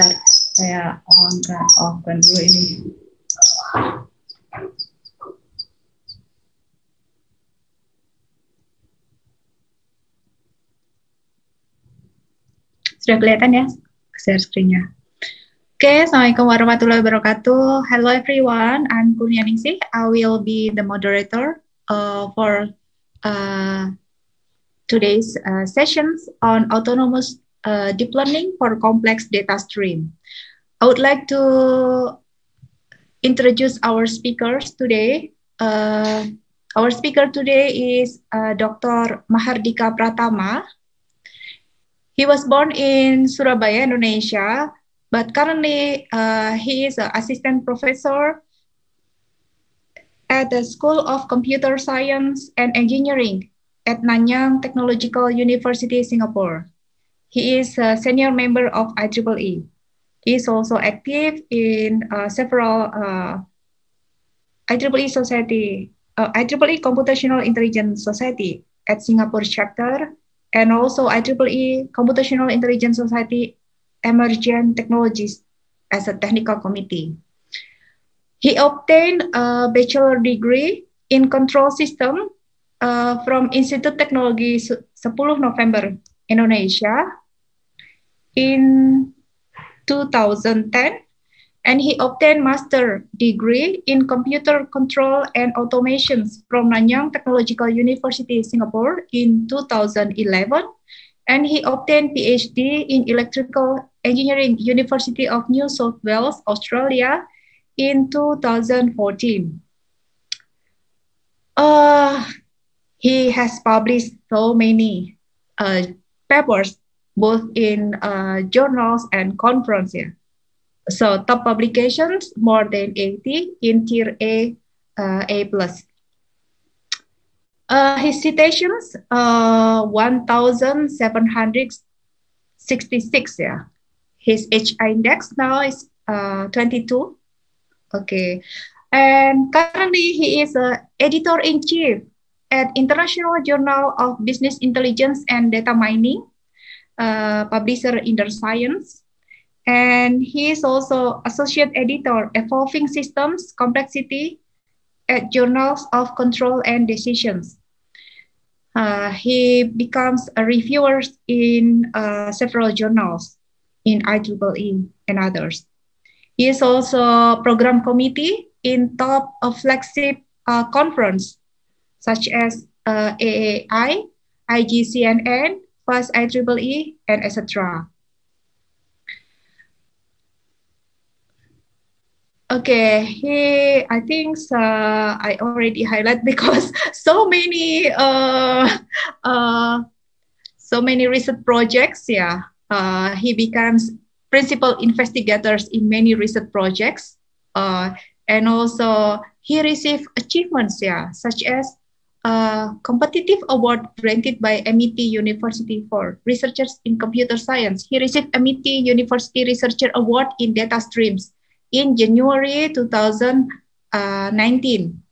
Bentar, saya on kan off kan dulu ini. Sudah kelihatan ya share screen-nya? Oke, okay, Assalamualaikum warahmatullahi wabarakatuh. Hello everyone, I'm Kurnianingsih. I will be the moderator uh, for uh, today's uh, sessions on autonomous uh, deep learning for complex data stream. I would like to introduce our speakers today. Uh, our speaker today is uh, Dr. Mahardhika Pratama. He was born in Surabaya, Indonesia, but currently uh, he is an assistant professor at the School of Computer Science and Engineering at Nanyang Technological University, Singapore. He is a senior member of IEEE. He is also active in uh, several uh, IEEE Society, uh, IEEE Computational Intelligence Society at Singapore chapter, and also IEEE Computational Intelligence Society Emergent Technologies as a technical committee. He obtained a bachelor degree in control system uh, from Institute Teknologi 10 November Indonesia in 2010 and he obtained master degree in computer control and automations from Nanyang Technological University Singapore in 2011 and he obtained PhD in electrical engineering University of New South Wales Australia in 2014 uh, he has published so many uh, papers both in uh, journals and conferences. So top publications, more than 80 in tier A, uh, A+. plus. Uh, his citations, uh, 1,766, yeah. His HI index now is uh, 22. Okay. And currently he is a editor-in-chief at International Journal of Business Intelligence and Data Mining uh, publisher Inderscience. And he is also associate editor, Evolving Systems Complexity at Journals of Control and Decisions. Uh, he becomes a reviewer in uh, several journals in IEEE and others. He is also program committee in top of flagship uh, conference such as uh, AAI, IJCNN, plus IEEE, and etc. Okay, he, I think uh, I already highlight because so many, uh, uh, so many research projects. Yeah, uh, he becomes principal investigators in many research projects, uh, and also he received achievements. Yeah, such as a competitive award granted by MIT University for researchers in computer science. He received MIT University Researcher Award in data streams in January 2019.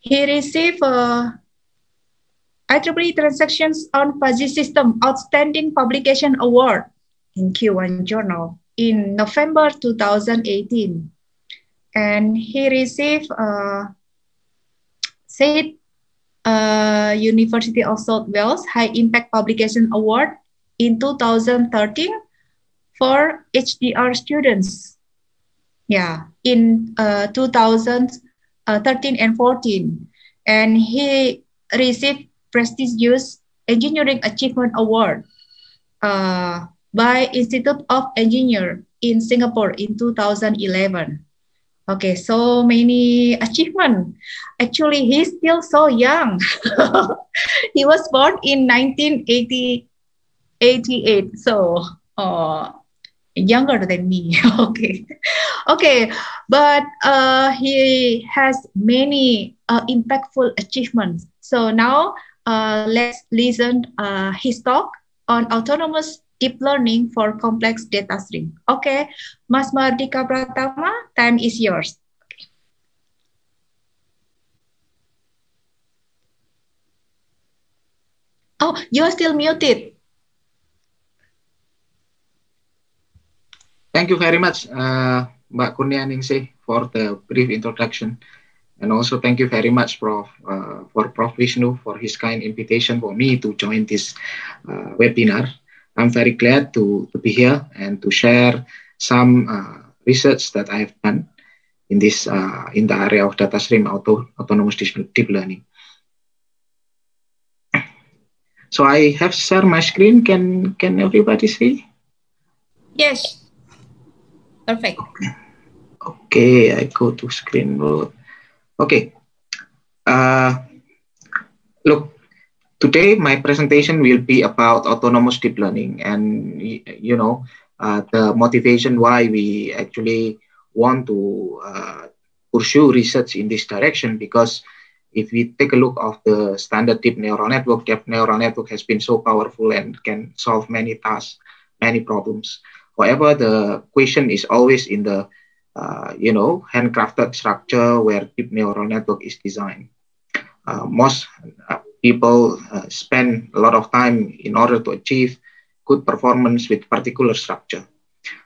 He received uh, IEEE Transactions on Fuzzy System Outstanding Publication Award in Q1 Journal in November 2018. And he received uh, said uh, University of South Wales High Impact Publication Award in 2013 for HDR students. Yeah, in uh, 2013 and 14. And he received prestigious Engineering Achievement Award uh, by Institute of Engineer in Singapore in 2011. Okay, so many achievement. Actually, he's still so young. he was born in 1988, so uh, younger than me. okay, okay, but uh, he has many uh, impactful achievements. So now uh, let's listen uh, his talk on autonomous deep learning for complex data stream. Okay, Mas Mardika Pratama, time is yours. Oh, you are still muted. thank you very much, uh, Mbak Kurnianingsih, for the brief introduction. And also thank you very much, Prof, uh, for Prof Wisnu for his kind invitation for me to join this uh, webinar. I'm very glad to, to be here and to share some uh, research that I have done in this uh, in the area of data stream auto, autonomous deep learning. So I have shared my screen. Can can everybody see? Yes. Perfect. Okay, okay I go to screen mode. Okay. Uh, look, today my presentation will be about autonomous deep learning and, you know, uh, the motivation why we actually want to uh, pursue research in this direction because if we take a look of the standard deep neural network, deep neural network has been so powerful and can solve many tasks, many problems. However, the question is always in the uh, you know, handcrafted structure where deep neural network is designed. Uh, most uh, people uh, spend a lot of time in order to achieve good performance with particular structure.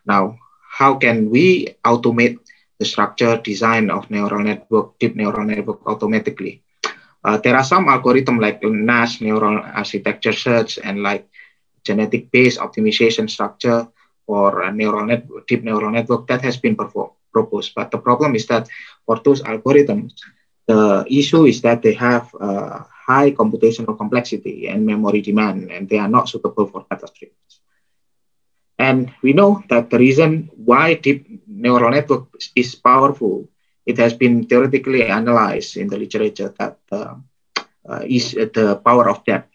Now, how can we automate the structure design of neural network, deep neural network automatically? Uh, there are some algorithm like NAS neural architecture search and like genetic based optimization structure for a neural network, deep neural network that has been proposed. But the problem is that for those algorithms, the issue is that they have uh, high computational complexity and memory demand, and they are not suitable for data streams. And we know that the reason why deep neural network is powerful, it has been theoretically analyzed in the literature that uh, uh, is the power of depth.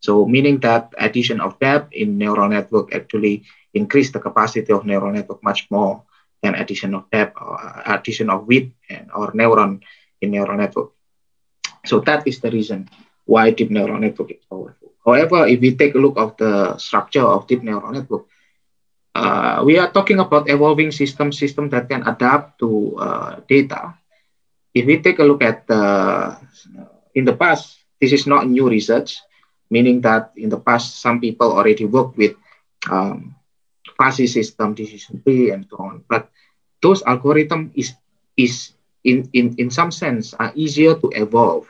So meaning that addition of depth in neural network actually increase the capacity of neural network much more than addition of depth or addition of width and, or neuron in neural network. So that is the reason why deep neural network is powerful. However, if we take a look of the structure of deep neural network, uh, we are talking about evolving system, system that can adapt to uh, data. If we take a look at the, in the past, this is not new research, meaning that in the past, some people already work with um, fuzzy system, decision tree, and so on. But those algorithms is is in, in, in some sense are easier to evolve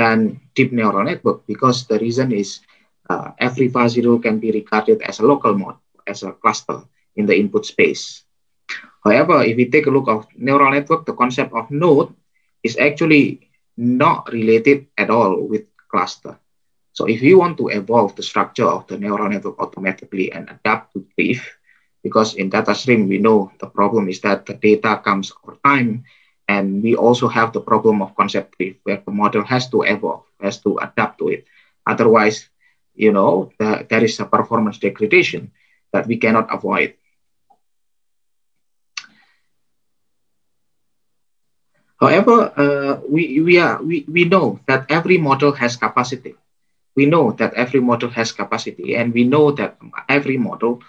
than deep neural network because the reason is uh, every fuzzy rule can be regarded as a local mode, as a cluster in the input space. However, if we take a look of neural network, the concept of node is actually not related at all with cluster. So if you want to evolve the structure of the neural network automatically and adapt to drift, because in data stream, we know the problem is that the data comes over time. And we also have the problem of concept drift where the model has to evolve, has to adapt to it. Otherwise, you know, the, there is a performance degradation that we cannot avoid. However, uh, we, we, are, we, we know that every model has capacity. We know that every model has capacity, and we know that every model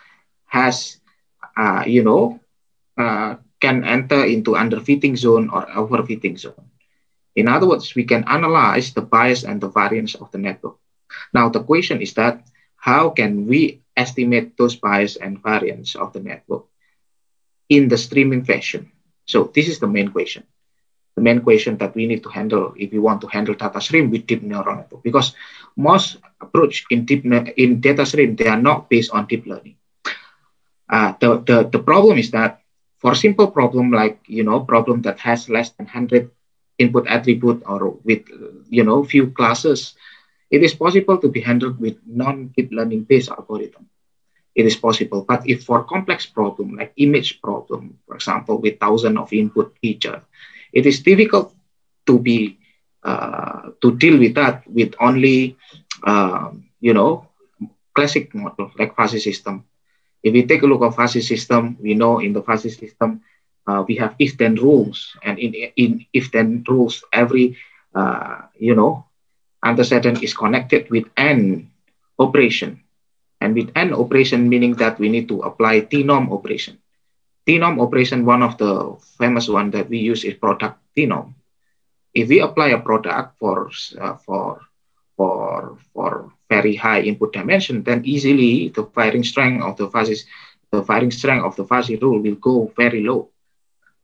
has uh, you know, uh, can enter into underfitting zone or overfitting zone. In other words, we can analyze the bias and the variance of the network. Now, the question is that how can we estimate those bias and variance of the network in the streaming fashion? So this is the main question. The main question that we need to handle if we want to handle data stream with deep neural network, because most approach in deep in data stream they are not based on deep learning. Uh, the, the, the problem is that for simple problem like, you know, problem that has less than 100 input attribute or with, you know, few classes, it is possible to be handled with non-deep learning based algorithm. It is possible, but if for complex problem like image problem, for example, with thousand of input feature, it is difficult to be uh, to deal with that with only uh, you know classic model like fuzzy system if we take a look at fuzzy system, we know in the fuzzy system, uh, we have if then rules. And in, in if then rules, every, uh, you know, antecedent is connected with an operation. And with an operation, meaning that we need to apply T-norm operation. T-norm operation, one of the famous one that we use is product T-norm. If we apply a product for, uh, for, for, for very high input dimension, then easily the firing strength of the fuzzy the firing strength of the fuzzy rule will go very low.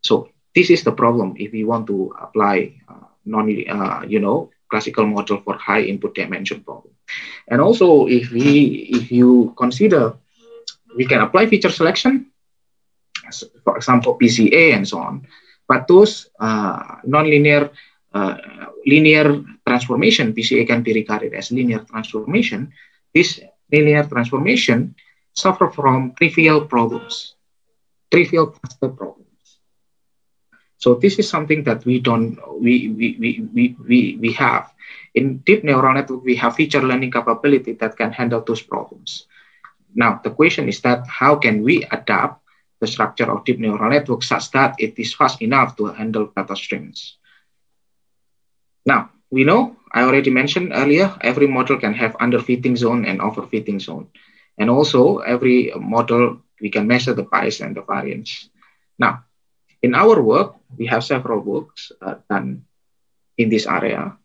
So this is the problem if we want to apply uh, non, uh, you know, classical model for high input dimension problem. And also if we, if you consider, we can apply feature selection, for example, PCA and so on, but those uh, nonlinear uh, linear transformation, PCA can be regarded as linear transformation. This linear transformation suffer from trivial problems, trivial cluster problems. So this is something that we don't we we, we, we, we, we have. In deep neural network, we have feature learning capability that can handle those problems. Now the question is that how can we adapt the structure of deep neural network such that it is fast enough to handle data streams? Now we know I already mentioned earlier every model can have underfitting zone and overfitting zone. And also every model, we can measure the bias and the variance. Now, in our work, we have several works uh, done in this area.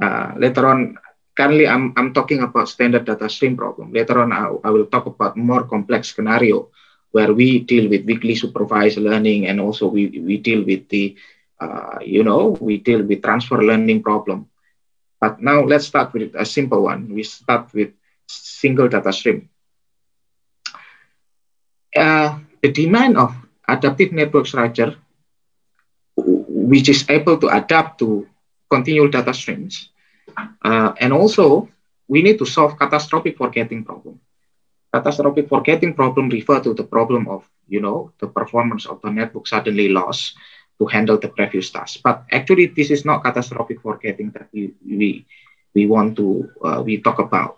Uh, later on, currently I'm, I'm talking about standard data stream problem. Later on, I, I will talk about more complex scenario where we deal with weakly supervised learning and also we, we deal with the, uh, you know, we deal with transfer learning problem. But now let's start with a simple one. We start with single data stream uh, the demand of adaptive network structure, which is able to adapt to continual data streams. Uh, and also, we need to solve catastrophic forgetting problem. Catastrophic forgetting problem refer to the problem of, you know, the performance of the network suddenly lost to handle the previous task. But actually, this is not catastrophic forgetting that we, we, we want to, uh, we talk about.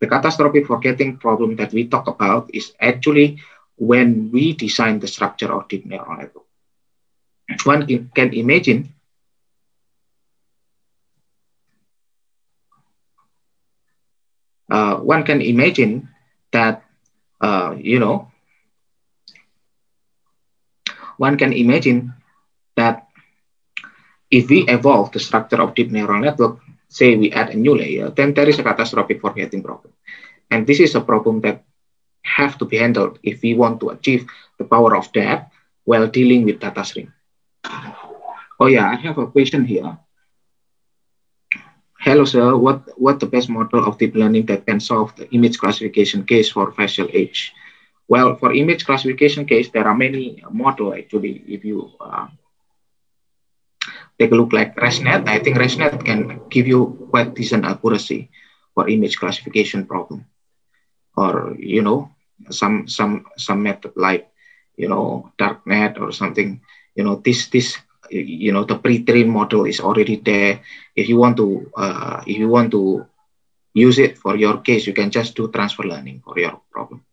The catastrophic forgetting problem that we talk about is actually when we design the structure of deep neural network. One can imagine uh, one can imagine that uh, you know one can imagine if we evolve the structure of deep neural network, say we add a new layer, then there is a catastrophic forgetting problem. And this is a problem that have to be handled if we want to achieve the power of depth while dealing with data stream. Oh yeah, I have a question here. Hello, sir. What what the best model of deep learning that can solve the image classification case for facial age? Well, for image classification case, there are many model actually. If you uh, take a look like ResNet, I think ResNet can give you quite decent accuracy for image classification problem. Or, you know, some some some method like you know darknet or something. You know this this you know the pre-trained model is already there. If you want to uh, if you want to use it for your case you can just do transfer learning for your problem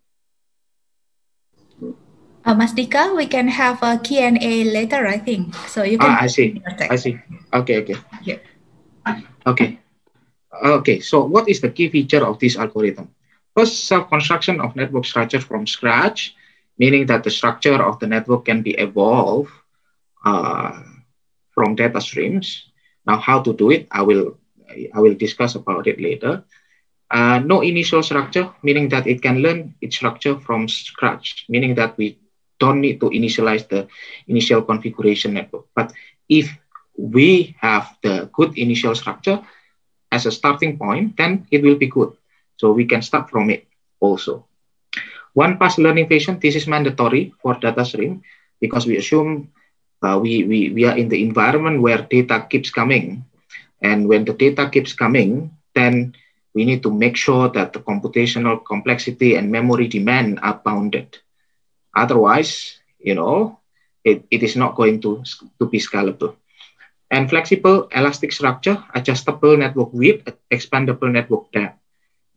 uh, Mas Dika, we can have a Q&A later, I think. So you can. Ah, I see. I see. Okay, okay. Yeah. Okay. Okay. So what is the key feature of this algorithm? First, self-construction of network structure from scratch, meaning that the structure of the network can be evolved uh, from data streams. Now, how to do it, I will, I will discuss about it later. Uh, no initial structure, meaning that it can learn its structure from scratch, meaning that we don't need to initialize the initial configuration network. But if we have the good initial structure as a starting point, then it will be good. So we can start from it also. One pass learning patient, this is mandatory for data stream because we assume uh, we, we, we are in the environment where data keeps coming. And when the data keeps coming, then we need to make sure that the computational complexity and memory demand are bounded. Otherwise, you know, it, it is not going to, to be scalable. And flexible elastic structure, adjustable network width, expandable network depth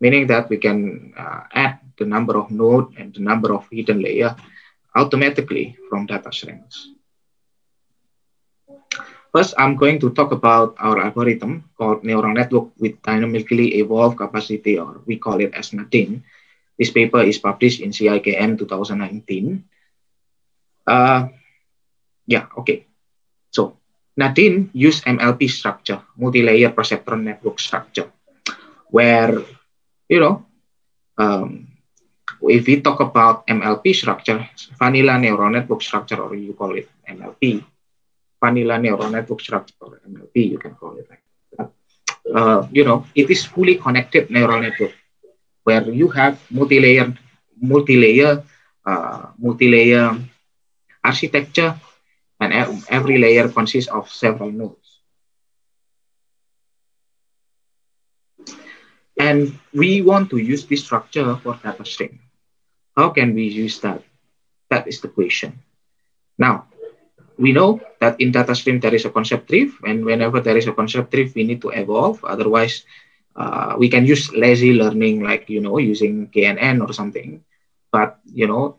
meaning that we can uh, add the number of node and the number of hidden layer automatically from data streams. First, I'm going to talk about our algorithm called neural network with dynamically evolved capacity, or we call it as NADINE. This paper is published in CIKM 2019. Uh, yeah, okay. So NADINE use MLP structure, multi-layer perceptron network structure, where you know, um, if we talk about MLP structure, vanilla neural network structure, or you call it MLP, vanilla neural network structure or MLP, you can call it like that. Uh, you know, it is fully connected neural network where you have multi-layer, multi-layer, uh, multi-layer architecture, and every layer consists of several nodes. And we want to use this structure for data stream. How can we use that? That is the question. Now, we know that in data stream there is a concept drift, and whenever there is a concept drift, we need to evolve. Otherwise, uh, we can use lazy learning, like you know, using KNN or something. But you know,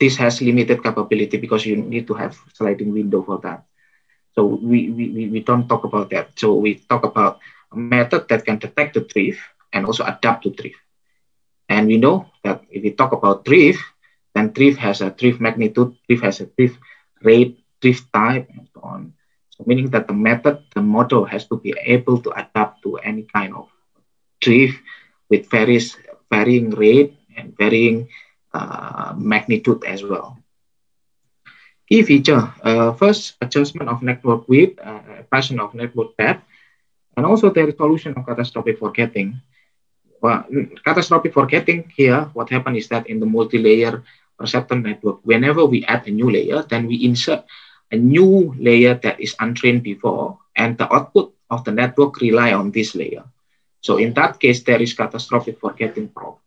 this has limited capability because you need to have sliding window for that. So we, we, we don't talk about that. So we talk about a method that can detect the drift and also adapt to drift. And we know that if we talk about drift, then drift has a drift magnitude, drift has a drift rate, drift type, and so on. So meaning that the method, the model has to be able to adapt to any kind of drift with various varying rate and varying uh, magnitude as well. Key feature, uh, first adjustment of network width, uh, passion of network depth, and also the resolution of catastrophic forgetting. Well, catastrophic forgetting here, what happened is that in the multi-layer perceptron network, whenever we add a new layer, then we insert a new layer that is untrained before, and the output of the network rely on this layer. So in that case, there is catastrophic forgetting problem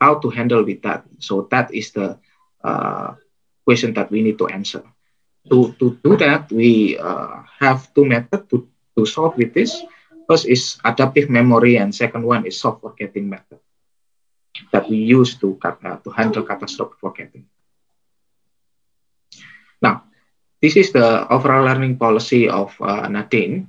how to handle with that. So that is the uh, question that we need to answer. To, to do that, we uh, have two methods to, to solve with this. First is adaptive memory, and second one is soft forgetting method that we use to, uh, to handle catastrophic forgetting. Now, this is the overall learning policy of uh, Nadine.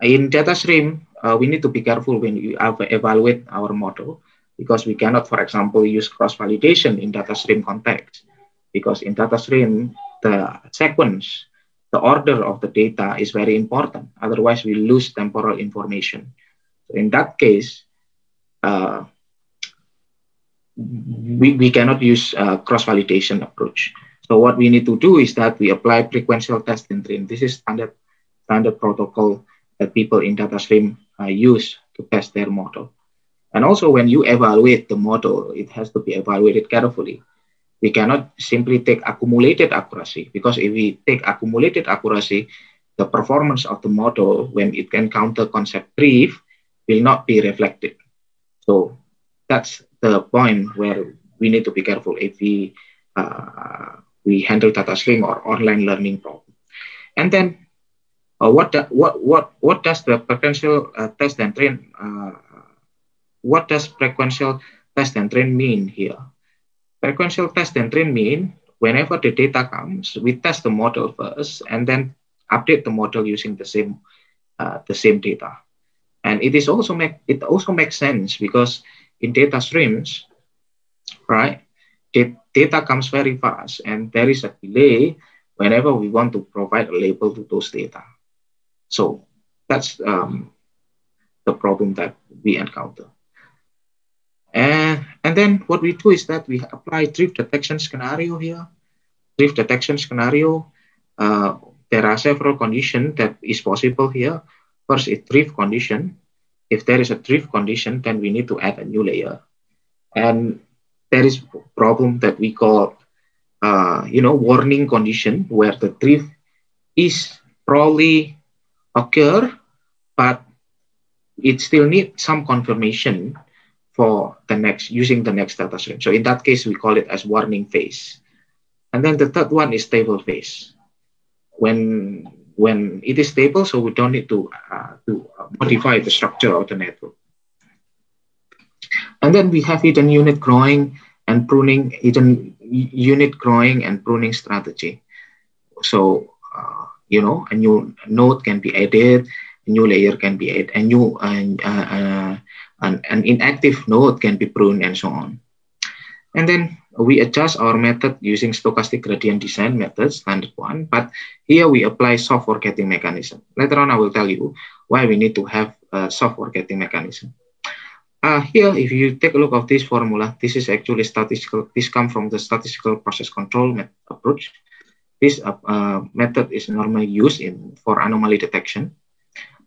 In data stream, uh, we need to be careful when you evaluate our model because we cannot, for example, use cross-validation in data stream context because in data stream, the sequence, the order of the data is very important. Otherwise, we lose temporal information. So in that case, uh, we, we cannot use cross-validation approach. So what we need to do is that we apply prequential testing. This is standard, standard protocol that people in data stream uh, use to test their model. And also when you evaluate the model, it has to be evaluated carefully. We cannot simply take accumulated accuracy because if we take accumulated accuracy, the performance of the model when it can counter concept drift will not be reflected. So that's the point where we need to be careful if we uh, we handle data stream or online learning problem. And then uh, what, what, what, what does the prequential uh, test and train uh, what does prequential test and train mean here? Prequential test and train mean whenever the data comes, we test the model first and then update the model using the same uh, the same data. And it is also make it also makes sense because in data streams, right? Data comes very fast and there is a delay whenever we want to provide a label to those data. So that's um, the problem that we encounter. And, and then what we do is that we apply drift detection scenario here. Drift detection scenario, uh, there are several conditions that is possible here. First is drift condition. If there is a drift condition, then we need to add a new layer. And there is problem that we call, uh, you know, warning condition where the drift is probably occur, but it still needs some confirmation for the next using the next data stream. So in that case, we call it as warning phase. And then the third one is stable phase. When when it is stable, so we don't need to uh, to modify the structure of the network. And then we have hidden unit growing and pruning, hidden unit growing and pruning strategy. So you know, a new node can be added, a new layer can be added, a new uh, uh an, an inactive node can be pruned and so on. And then we adjust our method using stochastic gradient descent method, standard one, but here we apply soft forgetting mechanism. Later on, I will tell you why we need to have a soft forgetting mechanism. uh, here, if you take a look of this formula, this is actually statistical. This comes from the statistical process control approach. This uh, uh, method is normally used in for anomaly detection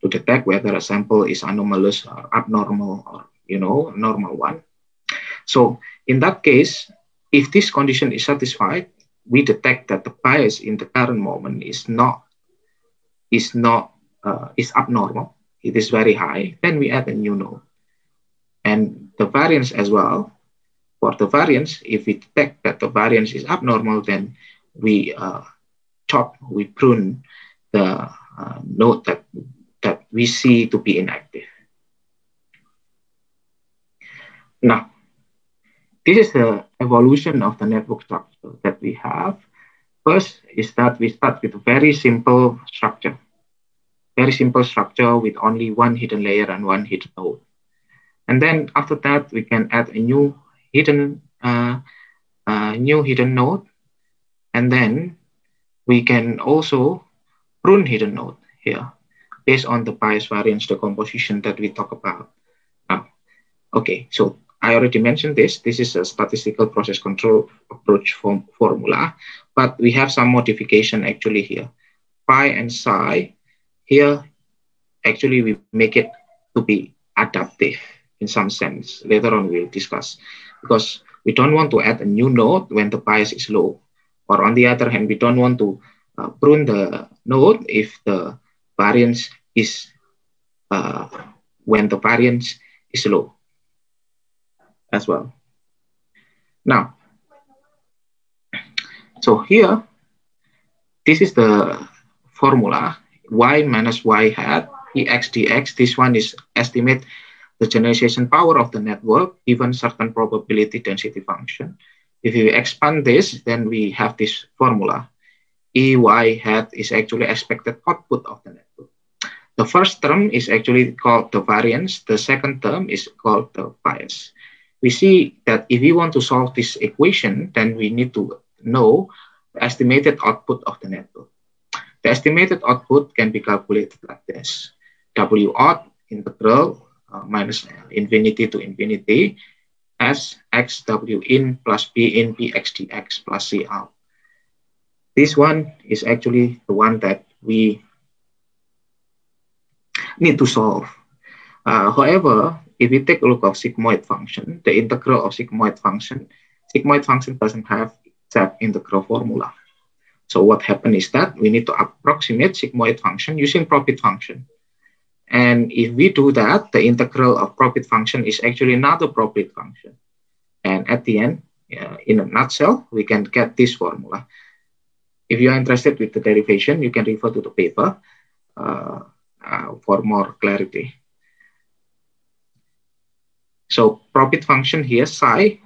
to detect whether a sample is anomalous or abnormal or you know normal one. So in that case, if this condition is satisfied, we detect that the bias in the current moment is not is not uh, is abnormal. It is very high. Then we add a new node, and the variance as well. For the variance, if we detect that the variance is abnormal, then we uh, chop, we prune the uh, node that that we see to be inactive. Now, this is the evolution of the network structure that we have. First is that we start with a very simple structure, very simple structure with only one hidden layer and one hidden node. And then after that, we can add a new hidden, uh, uh, new hidden node. And then we can also prune hidden node here based on the bias variance decomposition that we talk about. Now, okay, so I already mentioned this. This is a statistical process control approach form formula, but we have some modification actually here. Pi and psi, here, actually we make it to be adaptive in some sense. Later on we'll discuss because we don't want to add a new node when the bias is low. Or on the other hand, we don't want to uh, prune the node if the variance is uh, when the variance is low as well. Now, so here, this is the formula y minus y hat ex dx. This one is estimate the generalization power of the network given certain probability density function. If you expand this, then we have this formula. EY hat is actually expected output of the network. The first term is actually called the variance. The second term is called the bias we see that if we want to solve this equation, then we need to know the estimated output of the network. The estimated output can be calculated like this. W out integral uh, minus infinity to infinity s x w in plus b in p x dx plus c out. This one is actually the one that we need to solve. Uh, however, if we take a look of sigmoid function, the integral of sigmoid function, sigmoid function doesn't have that integral formula. So what happened is that we need to approximate sigmoid function using probit function. And if we do that, the integral of probit function is actually another probit function. And at the end, uh, in a nutshell, we can get this formula. If you are interested with the derivation, you can refer to the paper uh, uh, for more clarity. So probit function here, psi,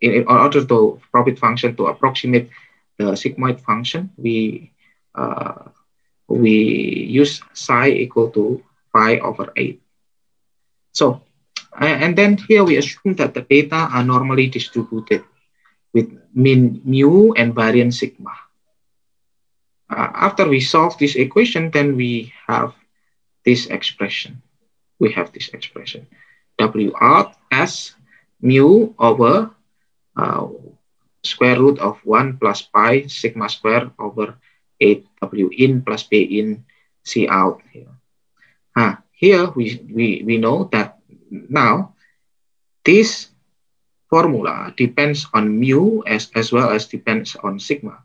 in, in order to probit function to approximate the sigmoid function, we uh, we use psi equal to pi over 8. So, and then here we assume that the data are normally distributed with mean mu and variance sigma. Uh, after we solve this equation, then we have this expression. We have this expression. W out mu over uh, square root of 1 plus pi sigma square over 8 W in plus B in C out here. Uh, here we, we, we know that now this formula depends on mu as, as well as depends on sigma.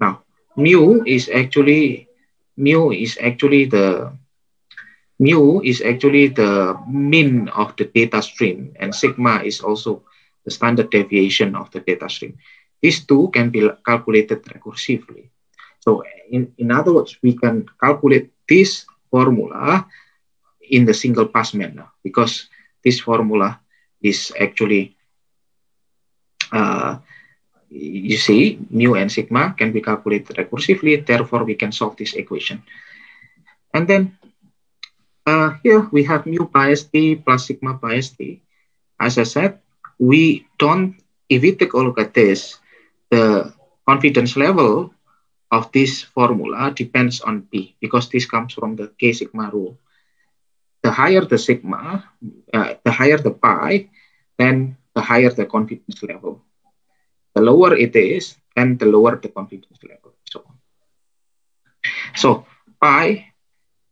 Now, mu is actually mu is actually the mu is actually the mean of the data stream and sigma is also the standard deviation of the data stream. These two can be calculated recursively. So in, in other words, we can calculate this formula in the single pass manner because this formula is actually, uh, you see, mu and sigma can be calculated recursively, therefore we can solve this equation. And then uh, here we have mu bias t plus sigma bias t. As I said, we don't, if we take a look at this, the confidence level of this formula depends on P because this comes from the K sigma rule. the higher the sigma, uh, the higher the pi, then the higher the confidence level. The lower it is, then the lower the confidence level. So, so pi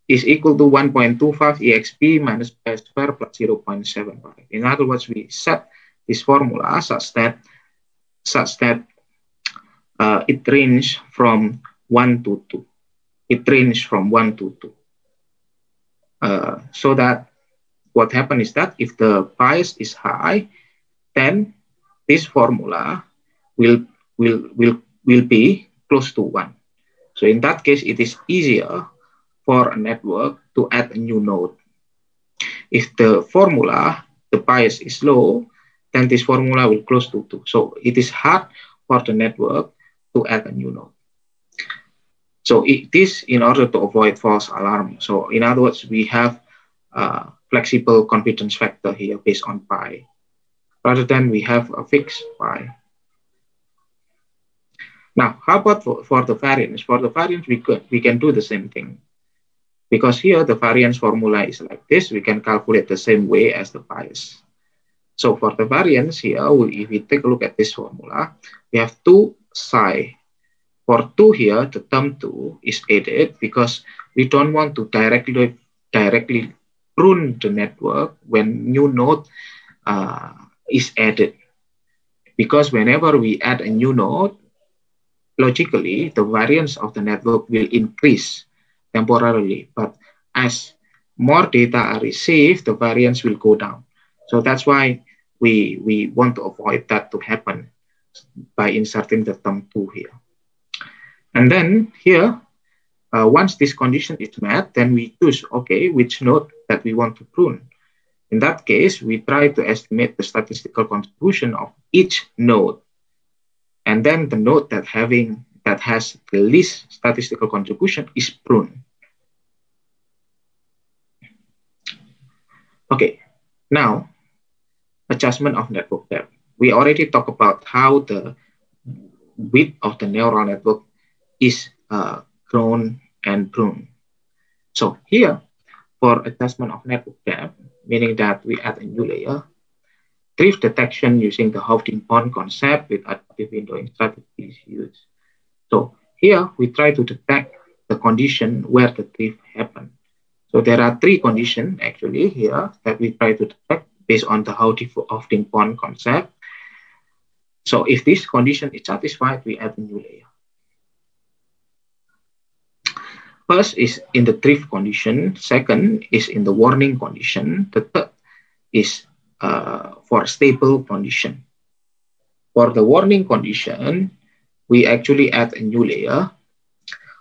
is equal to 1.25 exp minus pi square plus 0.75. In other words, we set this formula such that such that uh, it ranges from 1 to 2. It ranges from 1 to 2. Uh, so that what happens is that if the bias is high, then this formula will, will, will, will be close to 1. So in that case, it is easier for a network to add a new node. If the formula, the bias is low, then this formula will close to 2. So it is hard for the network to add a new node. So this in order to avoid false alarm. So in other words, we have a flexible confidence factor here based on pi, rather than we have a fixed pi. Now, how about for, for the variance? For the variance, we, could, we can do the same thing. Because here the variance formula is like this, we can calculate the same way as the bias. So for the variance here, we, if we take a look at this formula, we have two psi. For 2 here, the term 2 is added because we don't want to directly directly prune the network when new node uh, is added. Because whenever we add a new node, logically, the variance of the network will increase temporarily. But as more data are received, the variance will go down. So that's why we, we want to avoid that to happen by inserting the term 2 here. And then here, uh, once this condition is met, then we choose, okay, which node that we want to prune. In that case, we try to estimate the statistical contribution of each node. And then the node that having that has the least statistical contribution is pruned. Okay, now adjustment of network depth we already talked about how the width of the neural network is uh, grown and pruned. So here, for adjustment of network depth, meaning that we add a new layer, drift detection using the Hoeffding-bound concept with adaptive windowing strategy is used. So here, we try to detect the condition where the drift happened. So there are three conditions actually here that we try to detect based on the Hoeffding-bound concept. So if this condition is satisfied, we add a new layer. First is in the drift condition. Second is in the warning condition. The third is uh, for stable condition. For the warning condition, we actually add a new layer.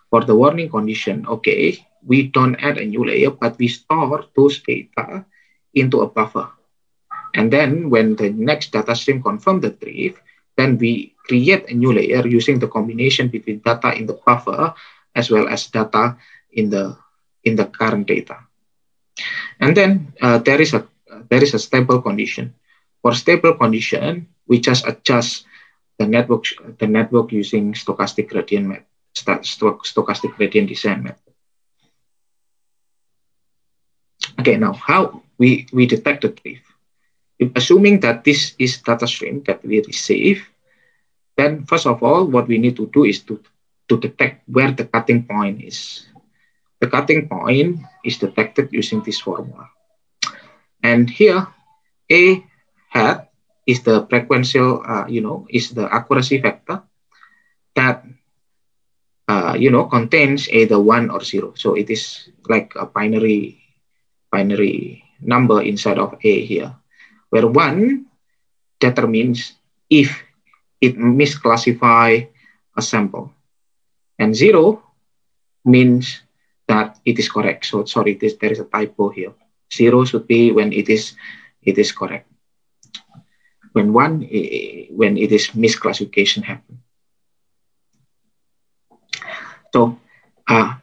For the warning condition, okay, we don't add a new layer, but we store those data into a buffer. And then when the next data stream confirm the drift, then we create a new layer using the combination between data in the buffer as well as data in the in the current data. And then uh, there is a there is a stable condition. For stable condition, we just adjust the network the network using stochastic gradient method, stochastic gradient descent method. Okay, now how we, we detect the drift assuming that this is data stream that we receive, then first of all, what we need to do is to, to detect where the cutting point is. The cutting point is detected using this formula. And here, A hat is the prequential, uh, you know, is the accuracy factor that, uh, you know, contains either one or zero. So it is like a binary, binary number inside of A here where one determines if it misclassify a sample. And zero means that it is correct. So sorry, this, there is a typo here. Zero should be when it is it is correct. When one when it is misclassification happen. So uh,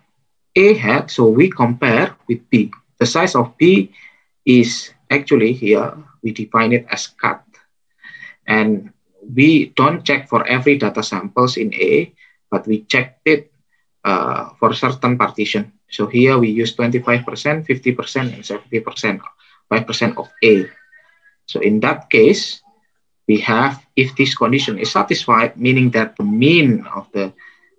A hat, so we compare with B. The size of B is actually here we define it as cut. And we don't check for every data samples in A, but we checked it uh, for certain partition. So here we use 25%, 50%, and 70%, 5% of A. So in that case, we have if this condition is satisfied, meaning that the mean of the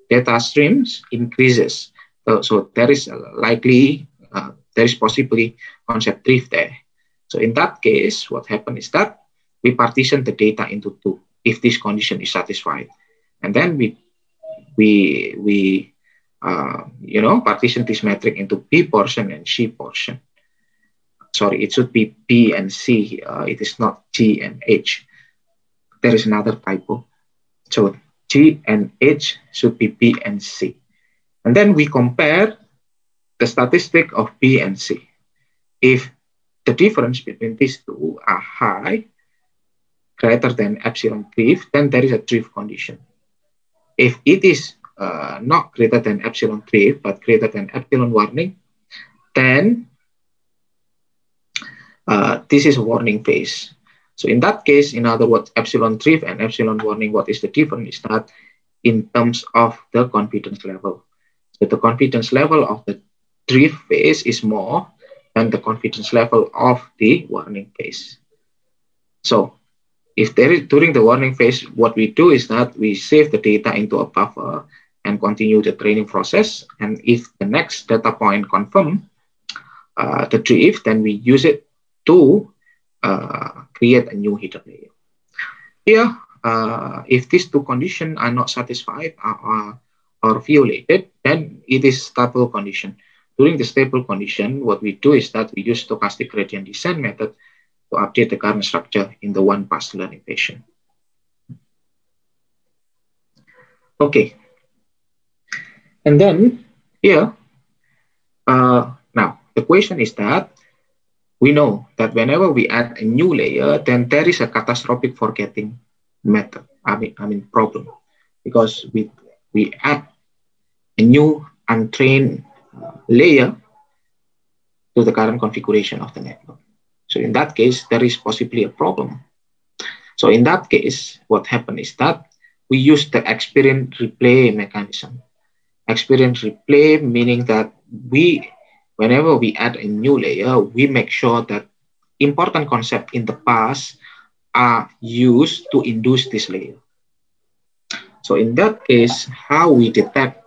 data streams increases. So, so there is likely, uh, there is possibly concept drift there. So in that case, what happened is that we partition the data into two if this condition is satisfied. And then we, we, we uh, you know, partition this metric into P portion and C portion. Sorry, it should be P and C. Uh, it is not G and H. There is another typo. So G and H should be B and C. And then we compare the statistic of B and C. If the difference between these two are high, greater than epsilon drift, then there is a drift condition. If it is uh, not greater than epsilon drift, but greater than epsilon warning, then uh, this is a warning phase. So in that case, in other words, epsilon drift and epsilon warning, what is the difference is that in terms of the confidence level. So the confidence level of the drift phase is more than the confidence level of the warning phase. So if there is during the warning phase, what we do is that we save the data into a buffer and continue the training process. And if the next data point confirm uh, the drift, then we use it to uh, create a new hidden layer. Here, uh, if these two conditions are not satisfied or, or violated, then it is stable condition. During the stable condition, what we do is that we use stochastic gradient descent method to update the current structure in the one pass learning patient. Okay. And then here, uh, now the question is that we know that whenever we add a new layer, then there is a catastrophic forgetting method, I mean, I mean problem, because we, we add a new untrained layer to the current configuration of the network. So in that case, there is possibly a problem. So in that case, what happened is that we use the experience replay mechanism. Experience replay meaning that we whenever we add a new layer, we make sure that important concepts in the past are used to induce this layer. So in that case, how we detect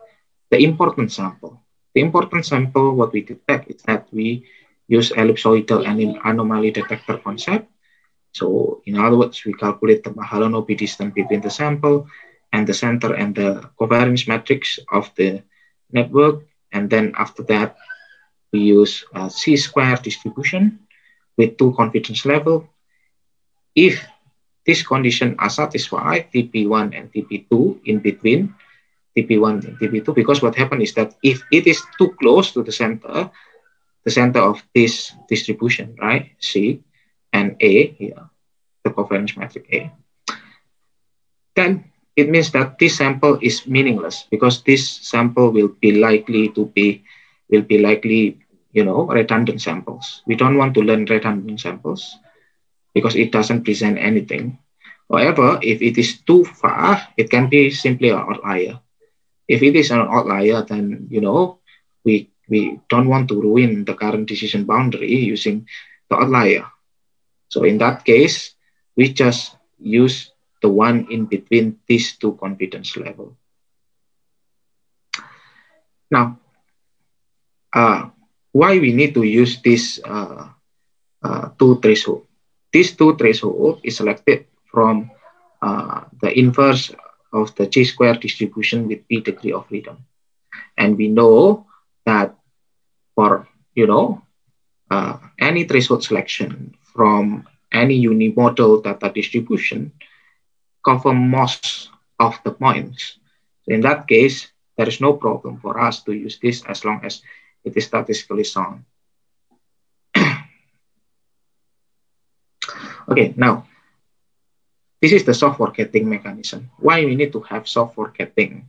the important sample? The important sample, what we detect is that we use ellipsoidal and anomaly detector concept. So in other words, we calculate the Mahalanobis distance between the sample and the center and the covariance matrix of the network. And then after that, we use chi-square distribution with two confidence level. If these conditions are satisfied, TP1 and TP2 in between, TP1 and TP2, because what happens is that if it is too close to the center, the center of this distribution, right, C and A here, the covariance matrix A, then it means that this sample is meaningless because this sample will be likely to be will be likely, you know, redundant samples. We don't want to learn redundant samples because it doesn't present anything. However, if it is too far, it can be simply an outlier. If it is an outlier, then, you know, we, we don't want to ruin the current decision boundary using the outlier. So in that case, we just use the one in between these two confidence level. Now, uh, why we need to use this uh, uh, two threshold. This two threshold is selected from uh, the inverse of the chi-square distribution with p degree of freedom. And we know that for, you know, uh, any threshold selection from any unimodal data distribution cover most of the points. So in that case, there is no problem for us to use this as long as it is statistically sound. okay, now, this is the soft forgetting mechanism. Why we need to have soft forgetting?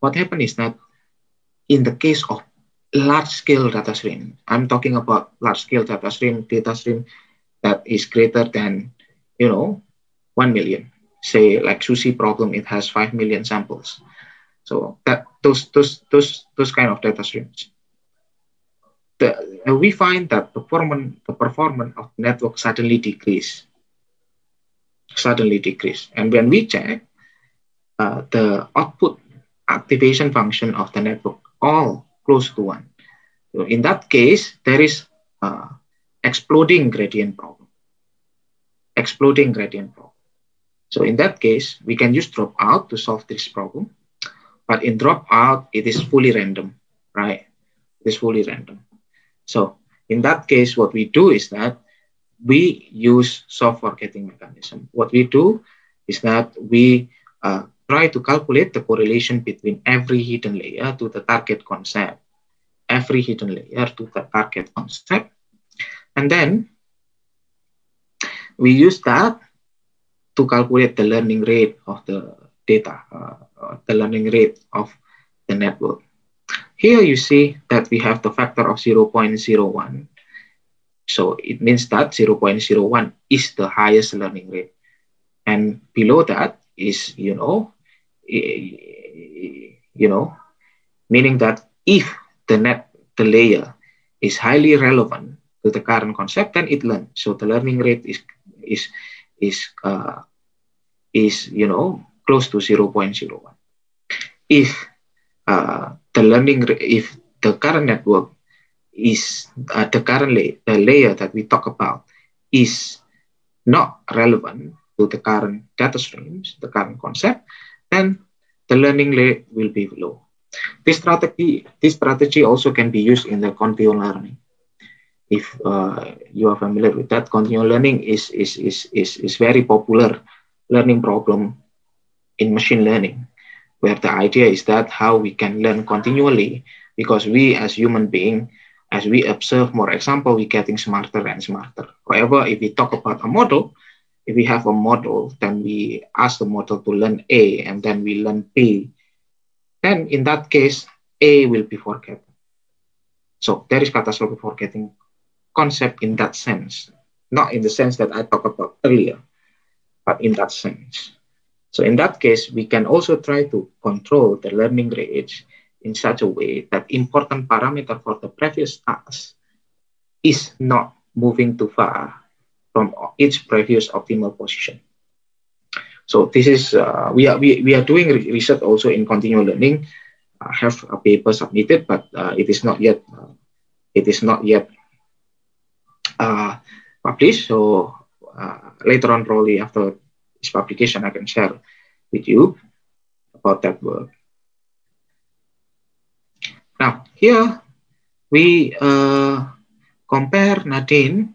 What happened is that in the case of large scale data stream, I'm talking about large scale data stream, data stream that is greater than, you know, 1 million. Say like SUSY problem, it has 5 million samples. So that those, those, those, those kind of data streams the, we find that performance, the performance of network suddenly decrease, suddenly decrease. And when we check uh, the output activation function of the network, all close to one. So in that case, there is uh, exploding gradient problem. Exploding gradient problem. So in that case, we can use dropout to solve this problem. But in dropout, it is fully random, right? It is fully random. So in that case, what we do is that we use soft forgetting mechanism. What we do is that we uh, try to calculate the correlation between every hidden layer to the target concept, every hidden layer to the target concept. And then we use that to calculate the learning rate of the data, uh, the learning rate of the network. Here you see that we have the factor of 0.01. So it means that 0.01 is the highest learning rate. And below that is, you know, you know, meaning that if the net, the layer is highly relevant to the current concept, then it learns. So the learning rate is, is, is, uh, is, you know, close to 0.01. If uh, the learning if the current network is uh, the current la the layer that we talk about is not relevant to the current data streams, the current concept, then the learning rate will be low. This strategy, this strategy also can be used in the continual learning. If uh, you are familiar with that, continual learning is, is, is, is, is very popular learning problem in machine learning where the idea is that how we can learn continually because we as human being as we observe more example we're getting smarter and smarter however if we talk about a model if we have a model then we ask the model to learn a and then we learn b. Then in that case a will be forgotten so there is catastrophic forgetting concept in that sense. Not in the sense that i talked about earlier but in that sense. So in that case, we can also try to control the learning rate in such a way that important parameter for the previous task is not moving too far from its previous optimal position. So this is, uh, we, are, we, we are doing research also in continual learning. I have a paper submitted, but uh, it is not yet, uh, it is not yet uh, published. So uh, later on, probably after this publication I can share with you about that work. Now, here we uh, compare NADINE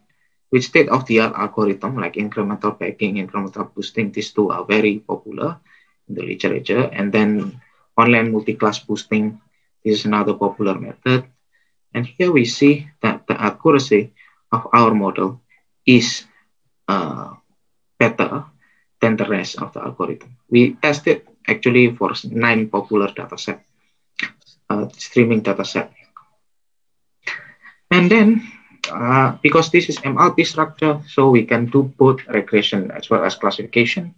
with state-of-the-art algorithm like incremental bagging, incremental boosting. These two are very popular in the literature. And then online multi-class boosting is another popular method. And here we see that the accuracy of our model is uh, better than the rest of the algorithm. We tested actually for nine popular dataset, uh, streaming dataset. And then, uh, because this is MLP structure, so we can do both regression as well as classification.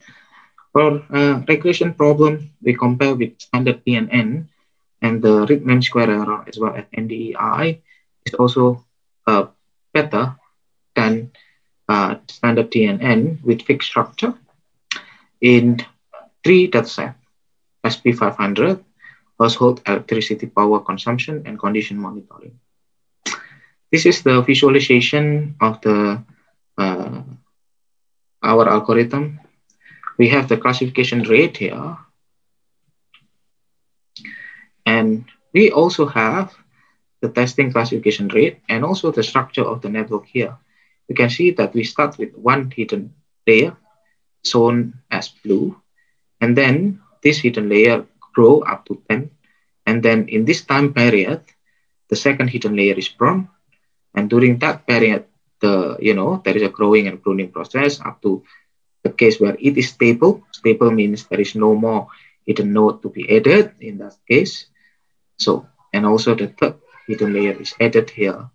For uh, regression problem, we compare with standard TNN and the root mean square error as well as NDEI is also uh, better than uh, standard TNN with fixed structure in three datasets, SP500, household electricity power consumption and condition monitoring. This is the visualization of the uh, our algorithm. We have the classification rate here. And we also have the testing classification rate and also the structure of the network here. You can see that we start with one hidden layer shown as blue. And then this hidden layer grow up to 10. And then in this time period, the second hidden layer is brown. And during that period, the you know there is a growing and pruning process up to the case where it is stable. Stable means there is no more hidden node to be added in that case. So and also the third hidden layer is added here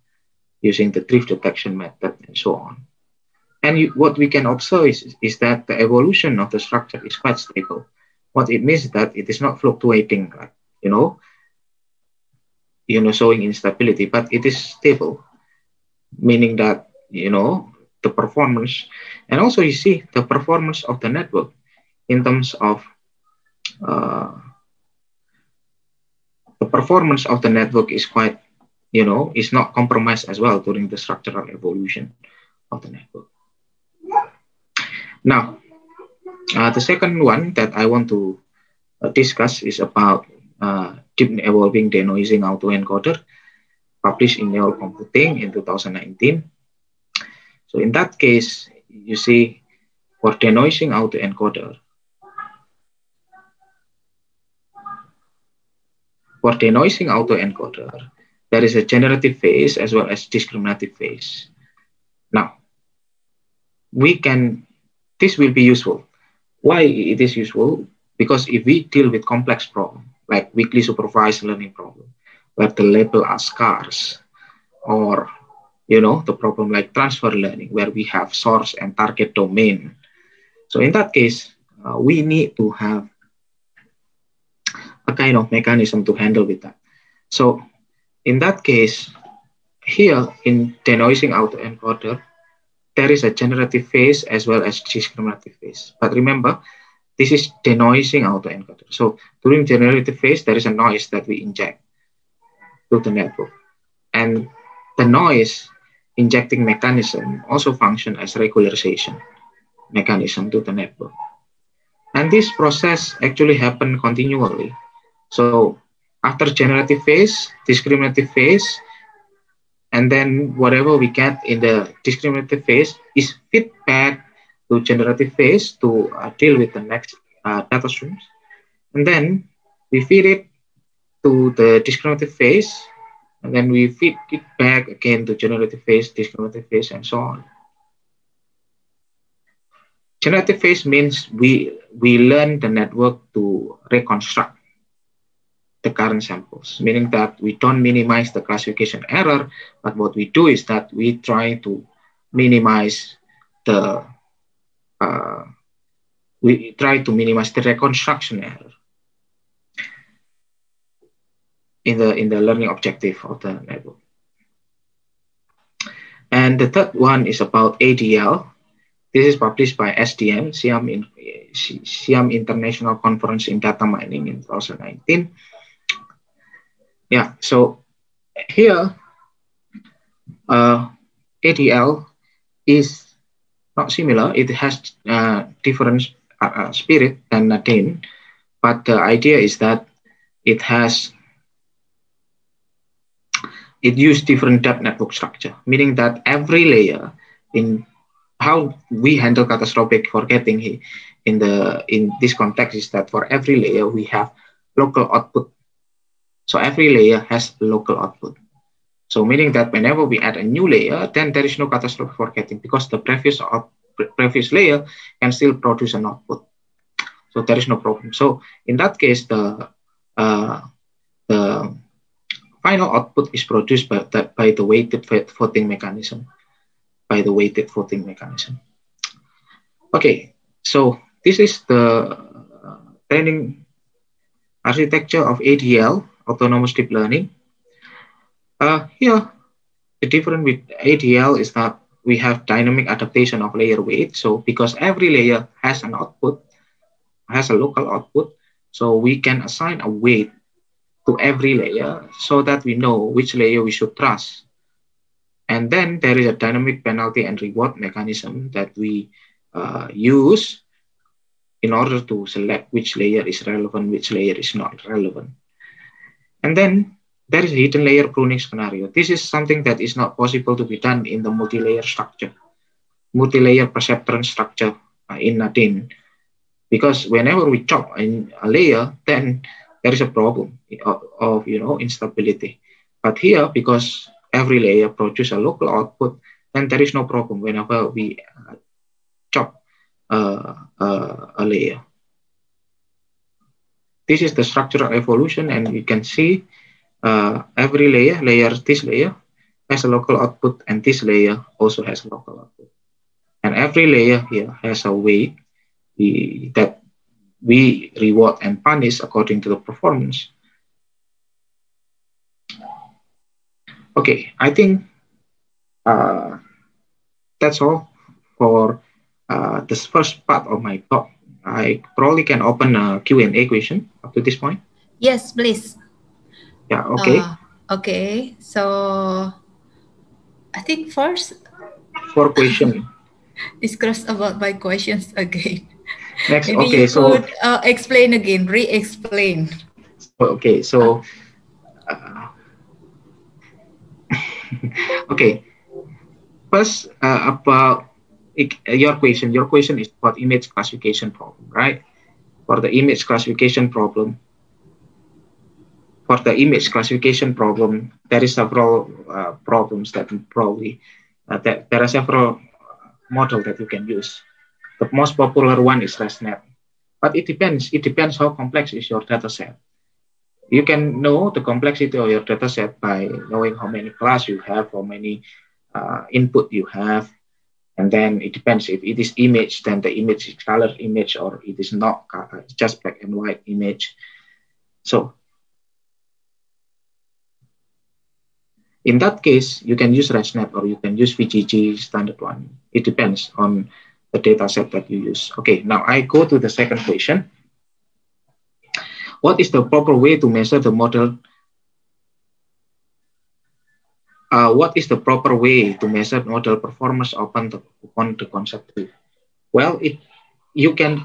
using the drift detection method and so on. And you, what we can observe is, is that the evolution of the structure is quite stable. What it means is that it is not fluctuating, like, you know, you know, showing instability, but it is stable, meaning that, you know, the performance, and also you see the performance of the network in terms of uh, the performance of the network is quite, you know, is not compromised as well during the structural evolution of the network. Now, uh, the second one that I want to uh, discuss is about uh, deep evolving denoising autoencoder published in Neural Computing in 2019. So in that case, you see for denoising autoencoder, for denoising autoencoder, there is a generative phase as well as discriminative phase. Now, we can, this will be useful. Why it is useful? Because if we deal with complex problem, like weakly supervised learning problem, where the label are scarce, or you know, the problem like transfer learning, where we have source and target domain. So in that case, uh, we need to have a kind of mechanism to handle with that. So in that case, here in denoising autoencoder, there is a generative phase as well as discriminative phase. But remember, this is denoising autoencoder. So during generative phase, there is a noise that we inject to the network. And the noise injecting mechanism also function as regularization mechanism to the network. And this process actually happen continually. So after generative phase, discriminative phase, and then whatever we get in the discriminative phase is feedback to generative phase to uh, deal with the next uh, data streams. And then we feed it to the discriminative phase, and then we feed it back again to generative phase, discriminative phase, and so on. Generative phase means we, we learn the network to reconstruct the current samples, meaning that we don't minimize the classification error, but what we do is that we try to minimize the, uh, we try to minimize the reconstruction error in the, in the learning objective of the network. And the third one is about ADL. This is published by SDM, SIAM, in, SIAM International Conference in Data Mining in 2019 yeah, so here, uh, ADL is not similar. It has uh, different uh, uh spirit than NADINE, but the idea is that it has it use different depth network structure, meaning that every layer in how we handle catastrophic forgetting in the in this context is that for every layer we have local output so every layer has local output. So meaning that whenever we add a new layer, then there is no catastrophic forgetting because the previous previous layer can still produce an output. So there is no problem. So in that case, the uh, the final output is produced by the, by the weighted voting mechanism, by the weighted voting mechanism. Okay, so this is the uh, training architecture of ADL autonomous deep learning. Uh, here, the difference with ADL is that we have dynamic adaptation of layer weight. So because every layer has an output, has a local output, so we can assign a weight to every layer so that we know which layer we should trust. And then there is a dynamic penalty and reward mechanism that we uh, use in order to select which layer is relevant, which layer is not relevant. And then there is a hidden layer pruning scenario. This is something that is not possible to be done in the multi-layer structure, multi-layer perceptron structure uh, in NADINE. Because whenever we chop in a layer, then there is a problem of, of you know instability. But here, because every layer produces a local output, then there is no problem whenever we uh, chop uh, uh, a layer. This is the structural evolution and you can see uh, every layer, layer, this layer has a local output and this layer also has a local output. And every layer here has a way we, that we reward and punish according to the performance. Okay, I think uh, that's all for uh, this first part of my talk. I probably can open a Q&A question up to this point. Yes, please. Yeah, okay. Uh, okay, so I think first. For question. discuss about my questions again. Next, Maybe okay, so. Could, uh, explain again, re-explain. Okay, so. Uh, okay, first uh, about your question. Your question is about image classification problem, right? For the image classification problem, for the image classification problem, there is several uh, problems that probably uh, that there are several models that you can use. The most popular one is ResNet, but it depends. It depends how complex is your data set. You can know the complexity of your data set by knowing how many class you have, how many uh, input you have, and then it depends if it is image then the image is color image or it is not uh, just black and white image. So in that case you can use ResNet or you can use VGG standard one. It depends on the data set that you use. Okay now I go to the second question what is the proper way to measure the model uh, what is the proper way to measure model performance upon the, upon the concept drift? Well, it you can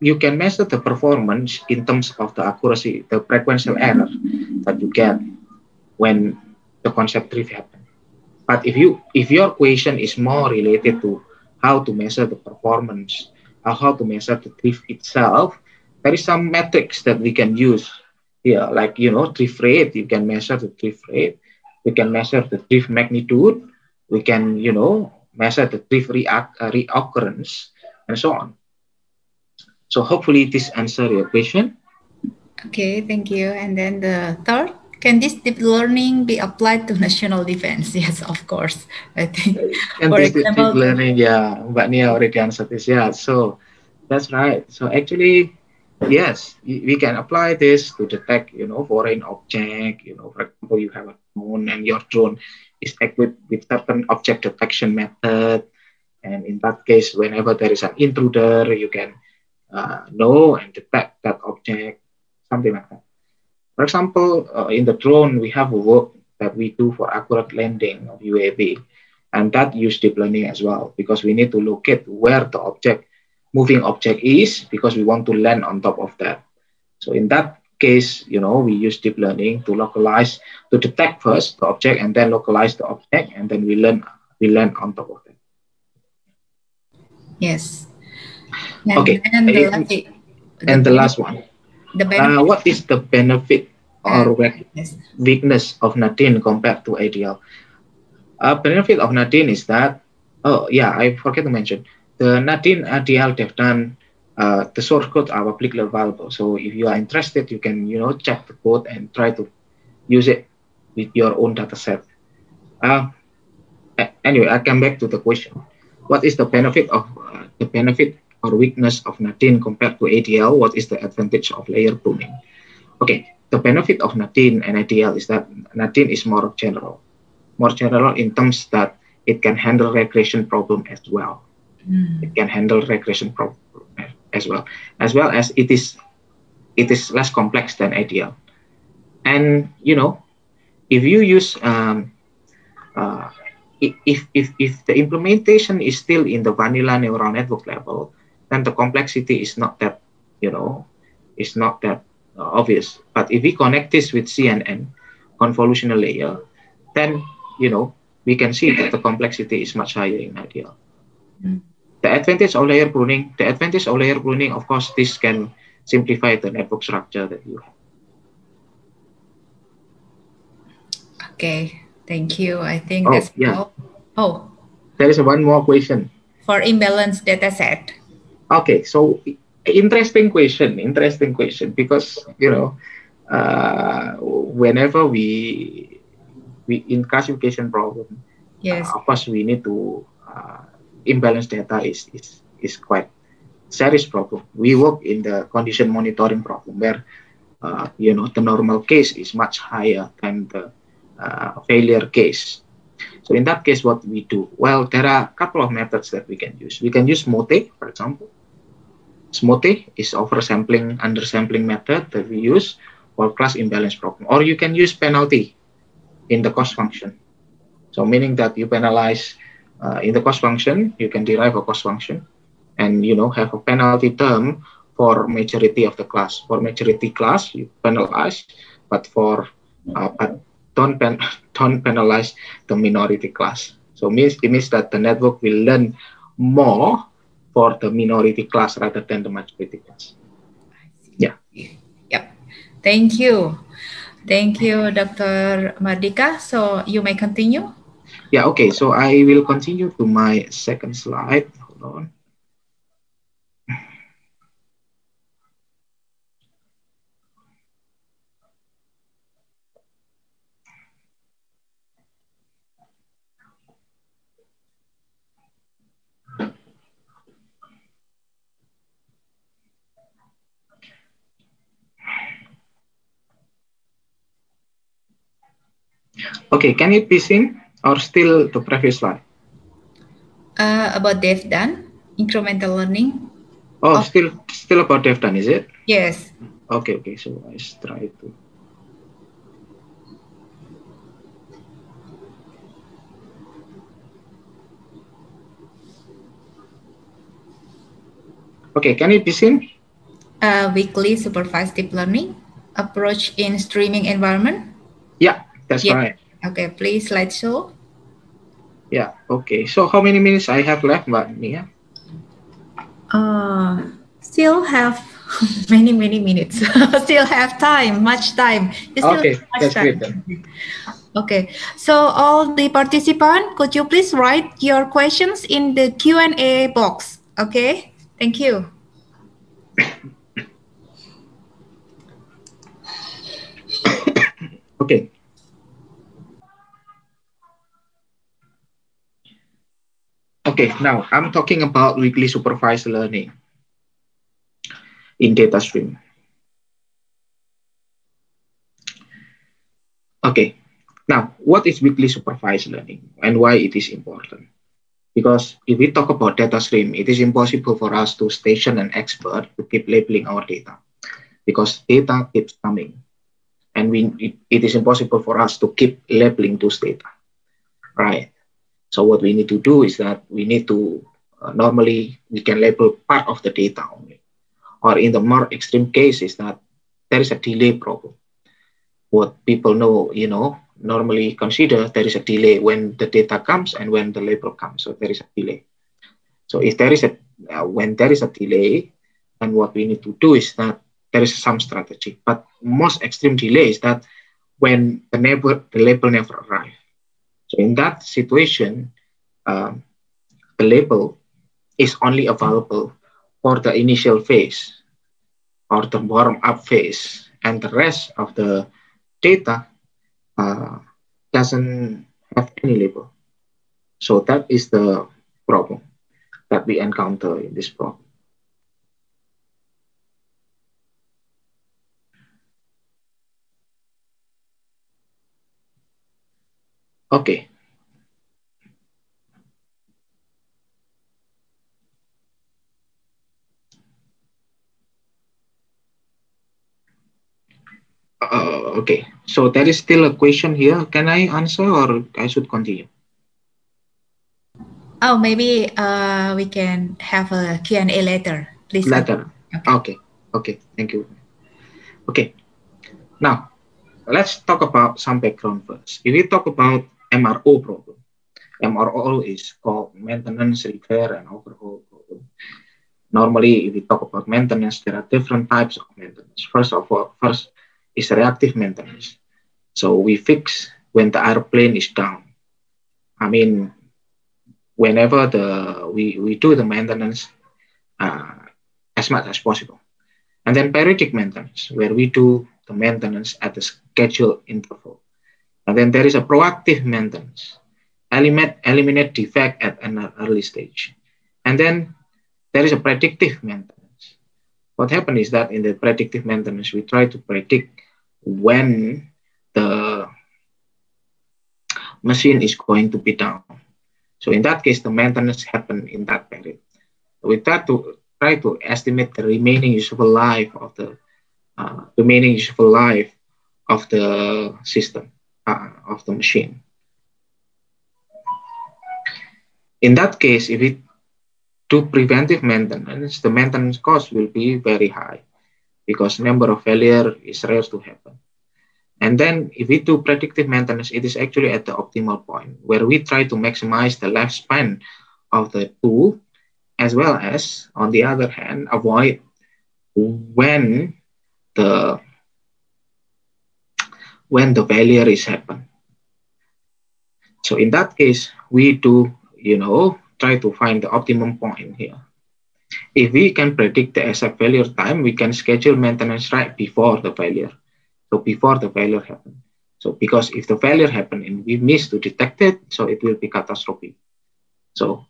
you can measure the performance in terms of the accuracy, the prequential error that you get when the concept drift happen. But if you if your question is more related to how to measure the performance, or how to measure the drift itself, there is some metrics that we can use here, like you know drift rate. You can measure the drift rate we can measure the drift magnitude, we can, you know, measure the drift react, uh, reoccurrence, and so on. So hopefully this answer your question. Okay, thank you. And then the third, can this deep learning be applied to national defense? Yes, of course. I think. And this example, deep learning, yeah, Mbak Nia already answered this. Yeah, so that's right. So actually, yes, we can apply this to detect, you know, foreign object. You know, for example, you have a drone and your drone is equipped with certain object detection method. And in that case, whenever there is an intruder, you can uh, know and detect that object, something like that. For example, uh, in the drone, we have a work that we do for accurate landing of UAV, and that use deep learning as well because we need to locate where the object moving object is because we want to land on top of that. So in that case, you know, we use deep learning to localize, to detect first the object and then localize the object, and then we learn, we learn on top of it. Yes. And okay. And the, last, the, and the last one. The uh, what is the benefit or uh, yes. weakness of NADINE compared to ADL? Uh, benefit of NADINE is that, oh yeah, I forget to mention, NADINE ADL they've done uh, the source code are publicly available. So if you are interested, you can you know check the code and try to use it with your own data set. Uh, anyway, I come back to the question. What is the benefit of uh, the benefit or weakness of NADINE compared to ADL? What is the advantage of layer pruning? Okay, the benefit of NADINE and ADL is that NADINE is more general, more general in terms that it can handle regression problem as well. Mm. It can handle regression problem as well, as well as it is it is less complex than ADL. And you know, if you use um, uh, if, if, if the implementation is still in the vanilla neural network level, then the complexity is not that, you know, is not that uh, obvious. But if we connect this with CNN, convolutional layer, then, you know, we can see that the complexity is much higher in ADL. Mm the advantage of layer pruning, the advantage of layer pruning, of course, this can simplify the network structure that you have. Okay, thank you. I think oh, that's yeah. all. Oh, there is one more question. For imbalanced data set. Okay, so interesting question, interesting question, because, you know, uh, whenever we, we in classification problem, yes, uh, of course, we need to uh, imbalanced data is, is, is quite serious problem. We work in the condition monitoring problem where, uh, you know, the normal case is much higher than the uh, failure case. So in that case, what we do? Well, there are a couple of methods that we can use. We can use SMOTE, for example. SMOTE is oversampling, undersampling method that we use for class imbalance problem. Or you can use penalty in the cost function. So meaning that you penalize uh, in the cost function, you can derive a cost function and you know have a penalty term for majority of the class. For majority class, you penalize, but for uh, but don't pen, don't penalize the minority class. So means it means that the network will learn more for the minority class rather than the majority class. Yeah. Yep. Thank you. Thank you, Dr. Mahardhika. So you may continue. Yeah, okay. So I will continue to my second slide. Hold on. Okay, can it be seen or still the previous slide? Uh, about dev done, incremental learning. Oh, oh, still still about dev done, is it? Yes. Okay, okay. So I try to. Okay, can it be seen? Uh, weekly supervised deep learning approach in streaming environment. Yeah, that's yeah. right. Okay, please slideshow. Yeah, okay. So how many minutes I have left, Mbak Nia? Uh, still have many, many minutes. still have time, much time. okay, that's time. great then. Okay, so all the participants, could you please write your questions in the Q&A box? Okay, thank you. okay. Okay, now I'm talking about weakly supervised learning in data stream. Okay, now what is weakly supervised learning and why it is important? Because if we talk about data stream, it is impossible for us to station an expert to keep labeling our data because data keeps coming and we, it, it is impossible for us to keep labeling those data, right? So what we need to do is that we need to uh, normally we can label part of the data only, or in the more extreme case is that there is a delay problem. What people know, you know, normally consider there is a delay when the data comes and when the label comes. So there is a delay. So if there is a uh, when there is a delay, then what we need to do is that there is some strategy. But most extreme delay is that when the label the label never arrives. So in that situation, um, the label is only available for the initial phase or the warm-up phase, and the rest of the data uh, doesn't have any label. So that is the problem that we encounter in this problem. Okay. Uh, okay, so there is still a question here. Can I answer or I should continue? Oh, maybe uh, we can have a Q&A later. Please. Later. Okay. okay. Okay. Thank you. Okay. Now, let's talk about some background first. If we talk about MRO problem. MRO is called maintenance, repair, and overhaul problem. Normally, if we talk about maintenance, there are different types of maintenance. First of all, first is reactive maintenance. So we fix when the airplane is down. I mean, whenever the we, we do the maintenance uh, as much as possible. And then periodic maintenance, where we do the maintenance at the scheduled interval. And then there is a proactive maintenance, eliminate, eliminate defect at an early stage. And then there is a predictive maintenance. What happens is that in the predictive maintenance, we try to predict when the machine is going to be down. So in that case, the maintenance happen in that period. We try to try to estimate the remaining useful life of the uh, remaining useful life of the system of the machine. In that case, if we do preventive maintenance, the maintenance cost will be very high because number of failure is rare to happen. And then if we do predictive maintenance, it is actually at the optimal point where we try to maximize the lifespan of the tool, as well as, on the other hand, avoid when the when the failure is happen. So in that case, we do, you know, try to find the optimum point here. If we can predict the exact failure time, we can schedule maintenance right before the failure. So before the failure happen. So because if the failure happen and we miss to detect it, so it will be catastrophic. So,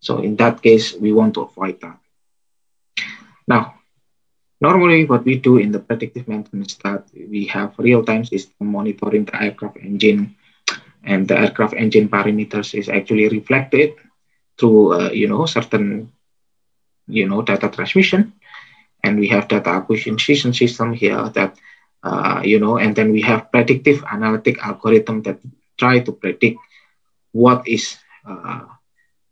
so in that case, we want to avoid that. Now, normally what we do in the predictive maintenance that we have real-time system monitoring the aircraft engine and the aircraft engine parameters is actually reflected through, uh, you know, certain, you know, data transmission. And we have data acquisition system here that uh, you know, and then we have predictive analytic algorithm that try to predict what is uh,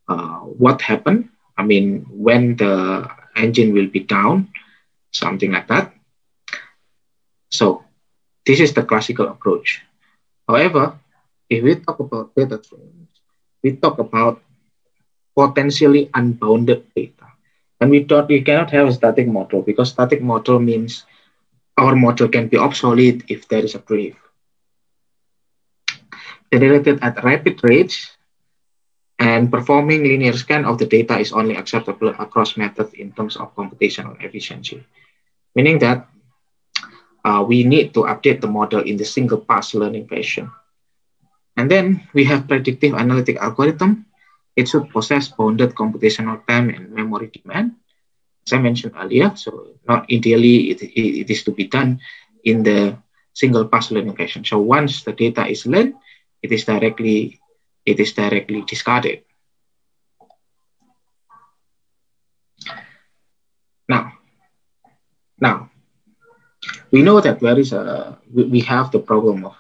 uh, what happened. I mean, when the engine will be down, something like that. So this is the classical approach. However, if we talk about data streams, we talk about potentially unbounded data. And we thought we cannot have a static model because static model means our model can be obsolete if there is a drift. Generated at rapid rates and performing linear scan of the data is only acceptable across methods in terms of computational efficiency, meaning that uh, we need to update the model in the single pass learning fashion. And then we have predictive analytic algorithm. It should possess bounded computational time and memory demand as I mentioned earlier, so not ideally it, it, is to be done in the single pass learning fashion. So once the data is learned, it is directly it is directly discarded. Now, now we know that there is a we, have the problem of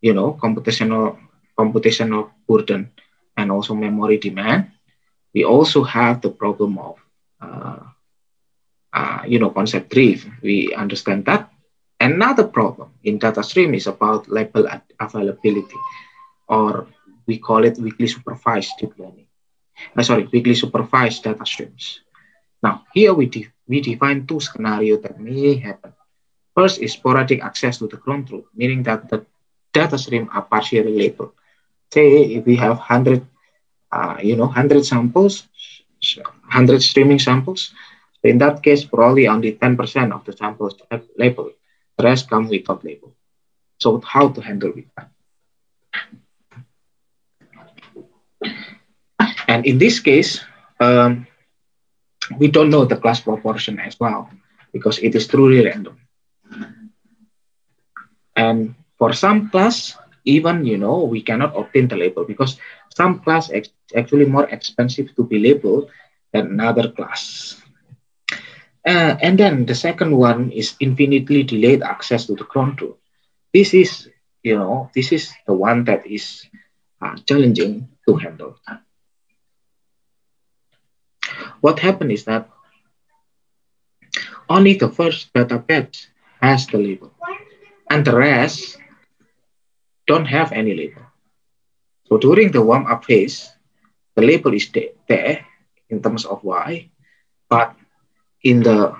you know computational computational burden and also memory demand. We also have the problem of uh, uh, you know, concept drift. We understand that. Another problem in data stream is about label availability, or we call it weakly supervised deep learning. Uh, sorry, weakly supervised data streams. Now, here we, we define two scenarios that may happen. First is sporadic access to the ground truth, meaning that the data stream are partially labeled. Say if we have 100, uh, you know, 100 samples, 100 streaming samples, in that case, probably only 10% of the samples have labeled. The rest come without label. So how to handle with that? And in this case, um, we don't know the class proportion as well because it is truly random. And for some class, even you know we cannot obtain the label because some class is actually more expensive to be labeled than another class. Uh, and then the second one is infinitely delayed access to the truth. This is, you know, this is the one that is uh, challenging to handle. What happened is that only the first data batch has the label, and the rest don't have any label. So during the warm-up phase, the label is there in terms of Y, but in the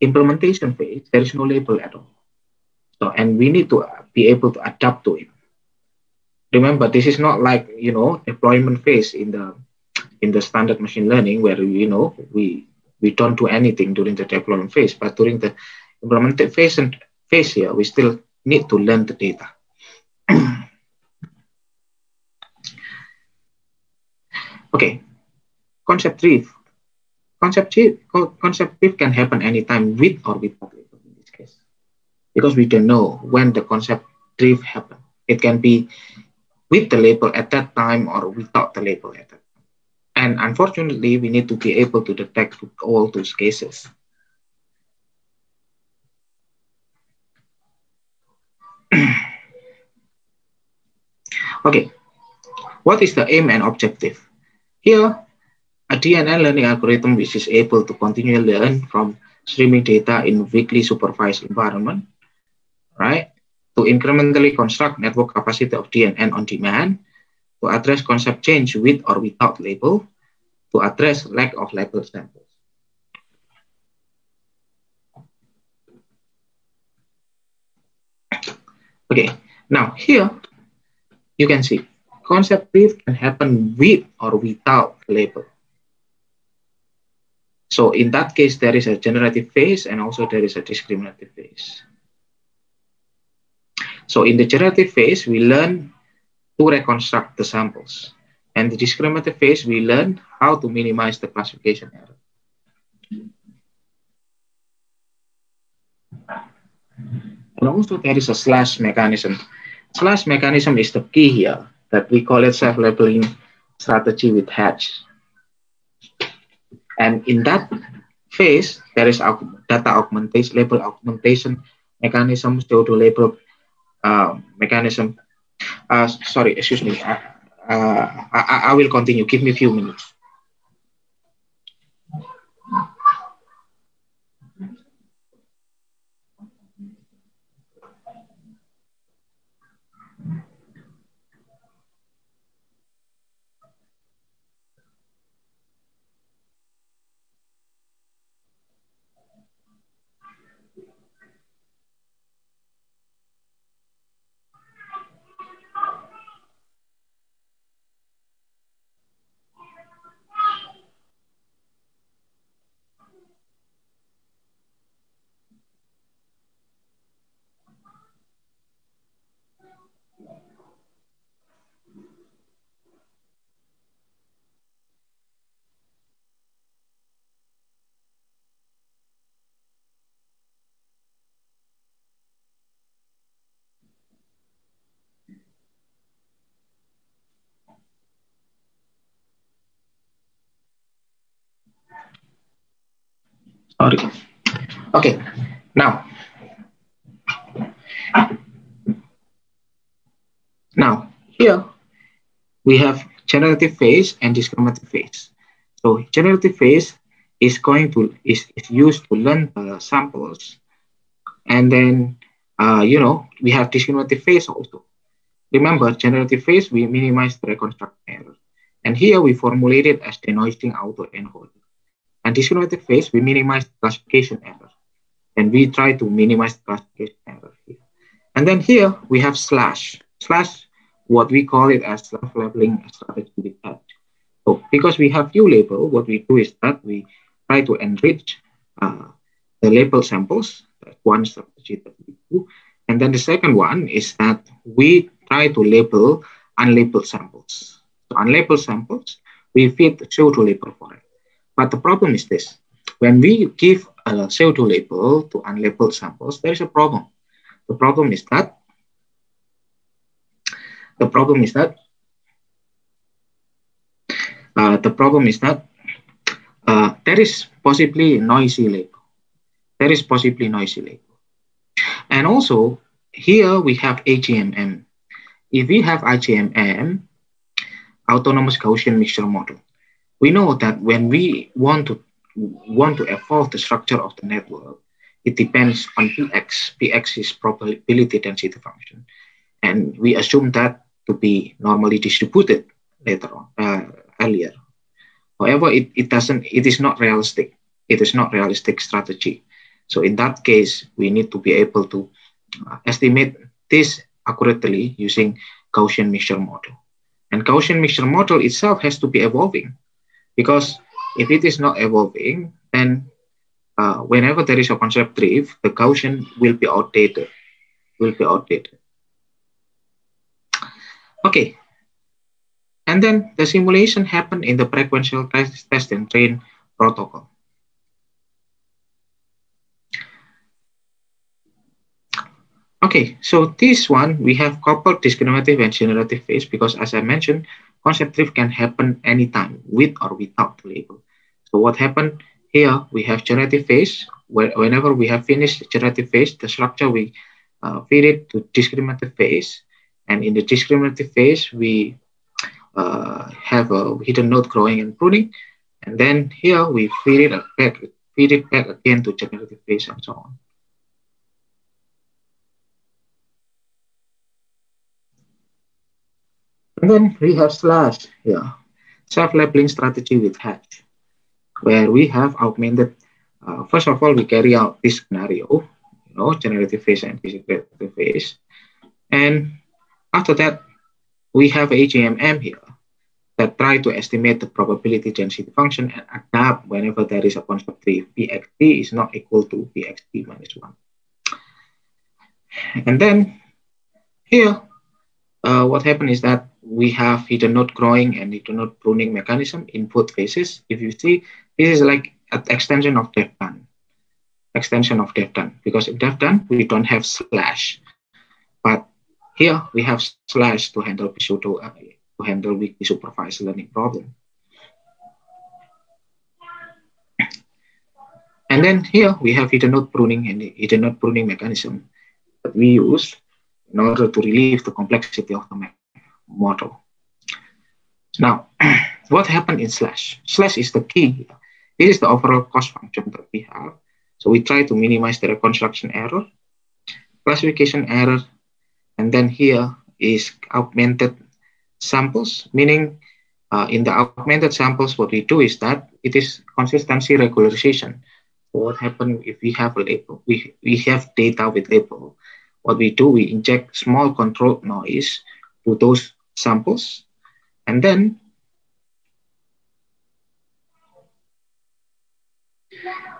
implementation phase, there is no label at all. So, and we need to uh, be able to adapt to it. Remember, this is not like you know deployment phase in the in the standard machine learning where you know we we don't do anything during the deployment phase, but during the implementation phase and phase here, we still need to learn the data. okay, concept three concept conceptive can happen anytime with or without label in this case. Because we can know when the concept drift happen. It can be with the label at that time or without the label at that. And unfortunately, we need to be able to detect all those cases. okay, what is the aim and objective? Here, a DNN learning algorithm which is able to continually learn from streaming data in weakly supervised environment, right? To incrementally construct network capacity of DNN on demand, to address concept change with or without label, to address lack of label samples. Okay, now here you can see concept drift can happen with or without label. So in that case, there is a generative phase and also there is a discriminative phase. So in the generative phase, we learn to reconstruct the samples. And the discriminative phase, we learn how to minimize the classification error. And also there is a slash mechanism. Slash mechanism is the key here that we call it self-labeling strategy with hatch. And in that phase, there is data augmentation, label augmentation mechanism, pseudo label uh, mechanism. Uh, sorry, excuse me. Uh, Uh, I, I will continue. Give me a few minutes. Sorry. Okay, now. Now, here we have generative phase and discriminative phase. So generative phase is going to is, is used to learn the samples. And then, uh, you know, we have discriminative phase also. Remember, generative phase, we minimize the reconstruction error. And here we formulate it as denoising auto encoder. And discriminative phase, we minimize classification error. And we try to minimize classification error here. And then here we have slash. Slash, what we call it as self-labeling strategy with So because we have few label, what we do is that we try to enrich uh, the label samples. That's one strategy that we do. And then the second one is that we try to label unlabeled samples. So unlabeled samples, we feed the pseudo label for it. But the problem is this. When we give a pseudo label to unlabeled samples, there is a problem. The problem is that the problem is that uh, the problem is that uh, there is possibly noisy label. There is possibly noisy label. And also here we have AGMM. If we have AGMM, autonomous Gaussian mixture model, we know that when we want to want to evolve the structure of the network, it depends on px. px is probability density function, and we assume that to be normally distributed later on uh, earlier. However, it, it doesn't. It is not realistic. It is not realistic strategy. So in that case, we need to be able to uh, estimate this accurately using Gaussian mixture model. And Gaussian mixture model itself has to be evolving because if it is not evolving, then uh, whenever there is a concept drift, the Gaussian will be outdated, will be outdated. Okay. And then the simulation happened in the prequential test, test and train protocol. Okay. So this one, we have coupled discriminative and generative phase because as I mentioned, concept drift can happen anytime with or without the label. So what happened here, we have generative phase. Whenever we have finished generative phase, the structure we uh, feed it to discriminative phase. And in the discriminative phase, we uh, have a hidden node growing and pruning. And then here we feed it back, feed it back again to generative phase and so on. And then we have slash here, self-labeling strategy with hatch, where we have augmented, uh, first of all, we carry out this scenario, you know, generative phase and physical phase. And after that, we have AGMM here that try to estimate the probability density function and adapt whenever there is a concept drift. Pxt is not equal to Pxt minus 1. And then here, uh, what happened is that we have hidden node growing and hidden node pruning mechanism in both phases. If you see, this is like an extension of done. Extension of done Because in done, we don't have slash. But here we have slash to handle pseudo, uh, to handle weakly supervised learning problem. And then here we have hidden node pruning and hidden node pruning mechanism that we use in order to relieve the complexity of the model. Now, what happened in slash? Slash is the key. This is the overall cost function that we have. So we try to minimize the reconstruction error, classification error, and then here is augmented samples, meaning uh, in the augmented samples, what we do is that it is consistency regularization. What happens if we have a label, we, we have data with label. What we do, we inject small controlled noise to those samples. And then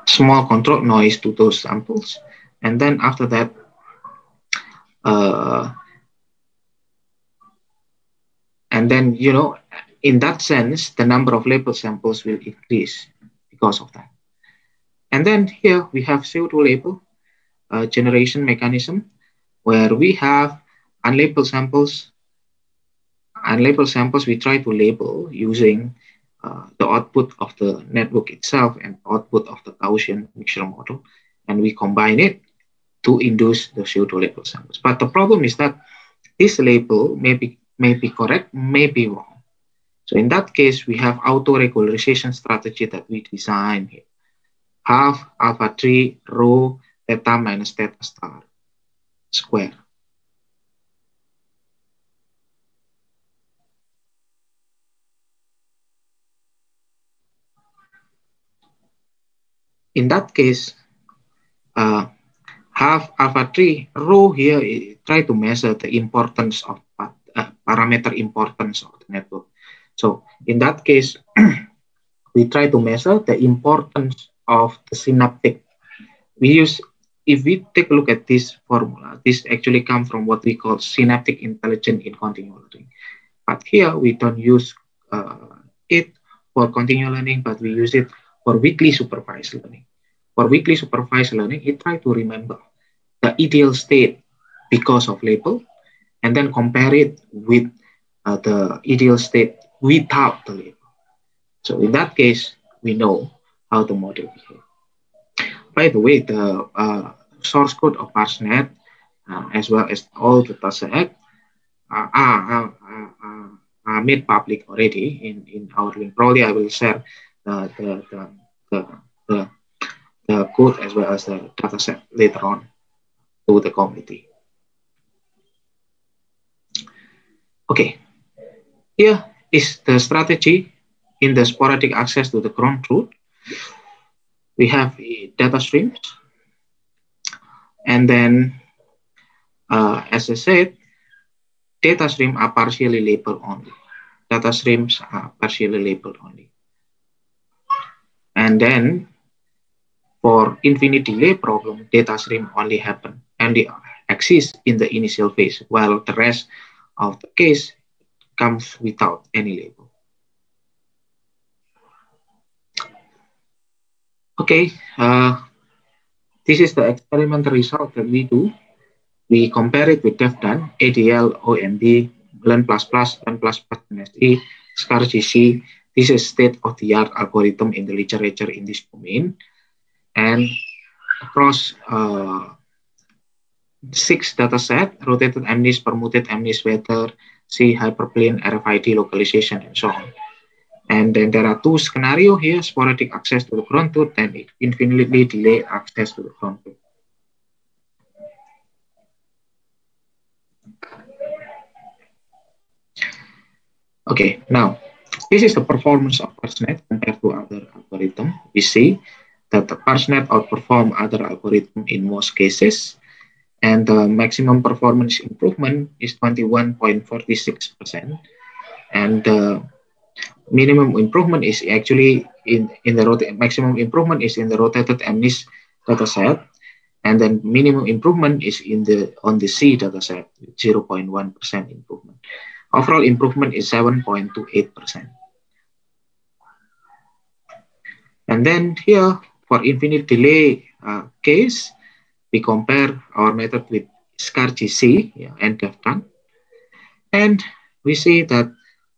small control noise to those samples. And then after that, uh, and then, you know, in that sense, the number of label samples will increase because of that. And then here we have pseudo label uh, generation mechanism where we have unlabeled samples and label samples we try to label using uh, the output of the network itself and output of the Gaussian mixture model, and we combine it to induce the pseudo label samples. But the problem is that this label may be, may be correct, may be wrong. So in that case, we have auto-regularization strategy that we design here. Half alpha 3 rho theta minus theta star square. In that case, uh, have alpha 3 rho here try to measure the importance of uh, parameter importance of the network. So in that case, we try to measure the importance of the synaptic. We use, if we take a look at this formula, this actually comes from what we call synaptic intelligence in continual learning. But here we don't use uh, it for continual learning, but we use it for weakly supervised learning. For weakly supervised learning, he tried to remember the ideal state because of label and then compare it with uh, the ideal state without the label. So in that case, we know how the model behaves. By the way, the uh, source code of ParsNet, uh, as well as all the TASAC, uh, are, are, are, made public already in, in our link. Probably I will share the, the, the, the, the, the code as well as the data set later on to the community. Okay, here is the strategy in the sporadic access to the ground truth. We have data streams. And then, uh, as I said, data streams are partially labeled only. Data streams are partially labeled only. And then for infinite delay problem, data stream only happen and they exist in the initial phase, while the rest of the case comes without any label. Okay, uh, this is the experimental result that we do. we compare it with DEFDAN, ADL, OMD, Learn++, Learn++, MSE, SCAR-GC. This is state-of-the-art algorithm in the literature in this domain. And across uh, six dataset, rotated MNIST, permuted MNIST, weather, C, hyperplane, RFID localization, and so on. And then there are two scenario here, sporadic access to the ground truth and infinitely delayed access to the ground truth. Okay, now this is the performance of ParsNet compared to other algorithm. We see that the outperform other algorithm in most cases, and the maximum performance improvement is 21.46%, and the minimum improvement is actually in in the maximum improvement is in the rotated MNIST dataset, and then minimum improvement is in the on the SEA dataset, 0.1% improvement. Overall improvement is 7.28%. And then here for infinite delay uh, case, we compare our method with SCAR-GC yeah, and DEVDAN. And we see that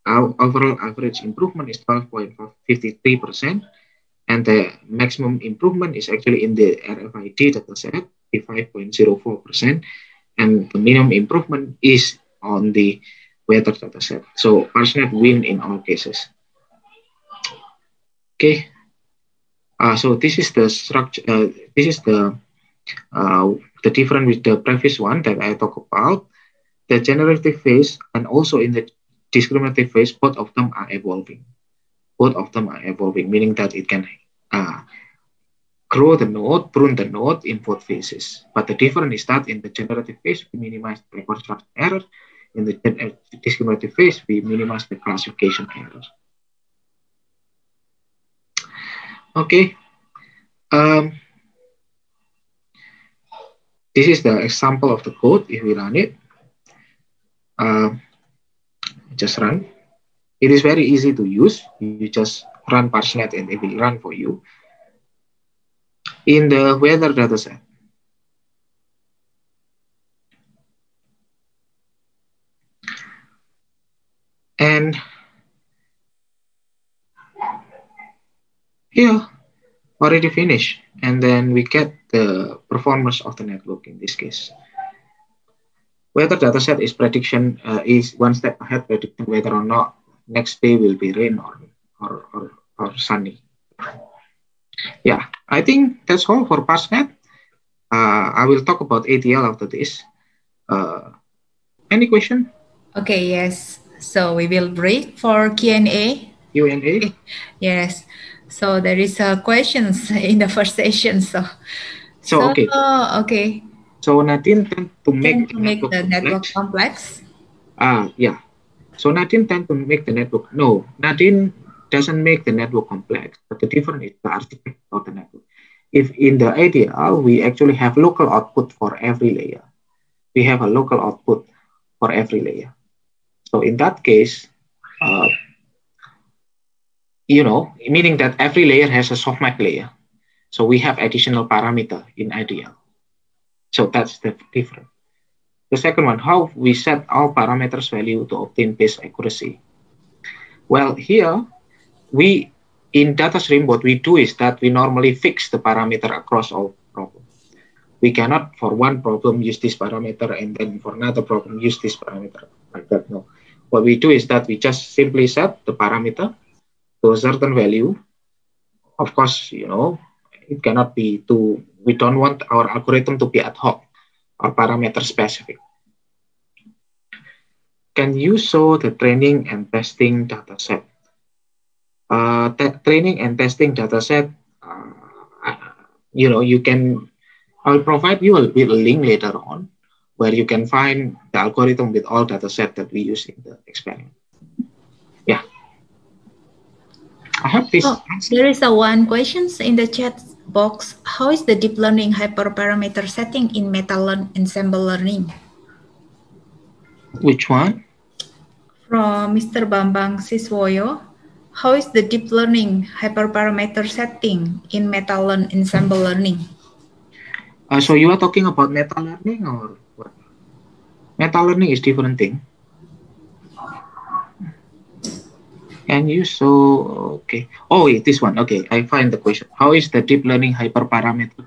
our overall average improvement is 12.53%. And the maximum improvement is actually in the RFID dataset, 5.04%. And the minimum improvement is on the weather data set. So ParsNet win in all cases. Okay. Uh, so this is the structure. Uh, this is the uh, the difference with the previous one that I talk about. The generative phase and also in the discriminative phase, both of them are evolving. Both of them are evolving, meaning that it can uh, grow the node, prune the node in both phases. But the difference is that in the generative phase, we minimize the reconstruction error in the discriminative phase, we minimize the classification errors. Okay. Um, this is the example of the code if we run it. Uh, just run. It is very easy to use. You just run ParsNet and it will run for you. In the weather dataset, And here, already finished. And then we get the performance of the network in this case. Weather dataset is prediction uh, is one step ahead predicting whether or not next day will be rain or, or, or, or sunny. Yeah, I think that's all for ParsNet. Uh, I will talk about ATL after this. Uh, any question? Okay, yes. So we will break for Q&A. Q&A? Yes. So there is a questions in the first session. So, so, so okay. okay. So NADINE tend to make, to make the network complex. Ah, uh, yeah. So NADINE tend to make the network. No, NADINE doesn't make the network complex, but the difference is the architecture of the network. If in the ADL, we actually have local output for every layer. We have a local output for every layer. So in that case, uh, you know, meaning that every layer has a softmax layer. So we have additional parameter in ADL. So that's the difference. The second one, how we set all parameters value to obtain base accuracy. Well, here we in data stream, what we do is that we normally fix the parameter across all problems. We cannot for one problem use this parameter and then for another problem use this parameter like that. No, what we do is that we just simply set the parameter to a certain value. Of course, you know, it cannot be too, we don't want our algorithm to be ad hoc or parameter specific. Can you show the training and testing data set? Uh, training and testing data set, uh, you know, you can, I'll provide you a, a link later on where you can find the algorithm with all data set that we use in the experiment. Yeah. I have this. Oh, there is a one questions in the chat box. How is the deep learning hyperparameter setting in meta-learn ensemble learning? Which one? From Mr. Bambang Siswoyo. How is the deep learning hyperparameter setting in meta-learn ensemble learning? Uh, so you are talking about meta learning or? Meta learning is different thing. Can you show, okay. Oh, wait, this one. Okay, I find the question. How is the deep learning hyperparameter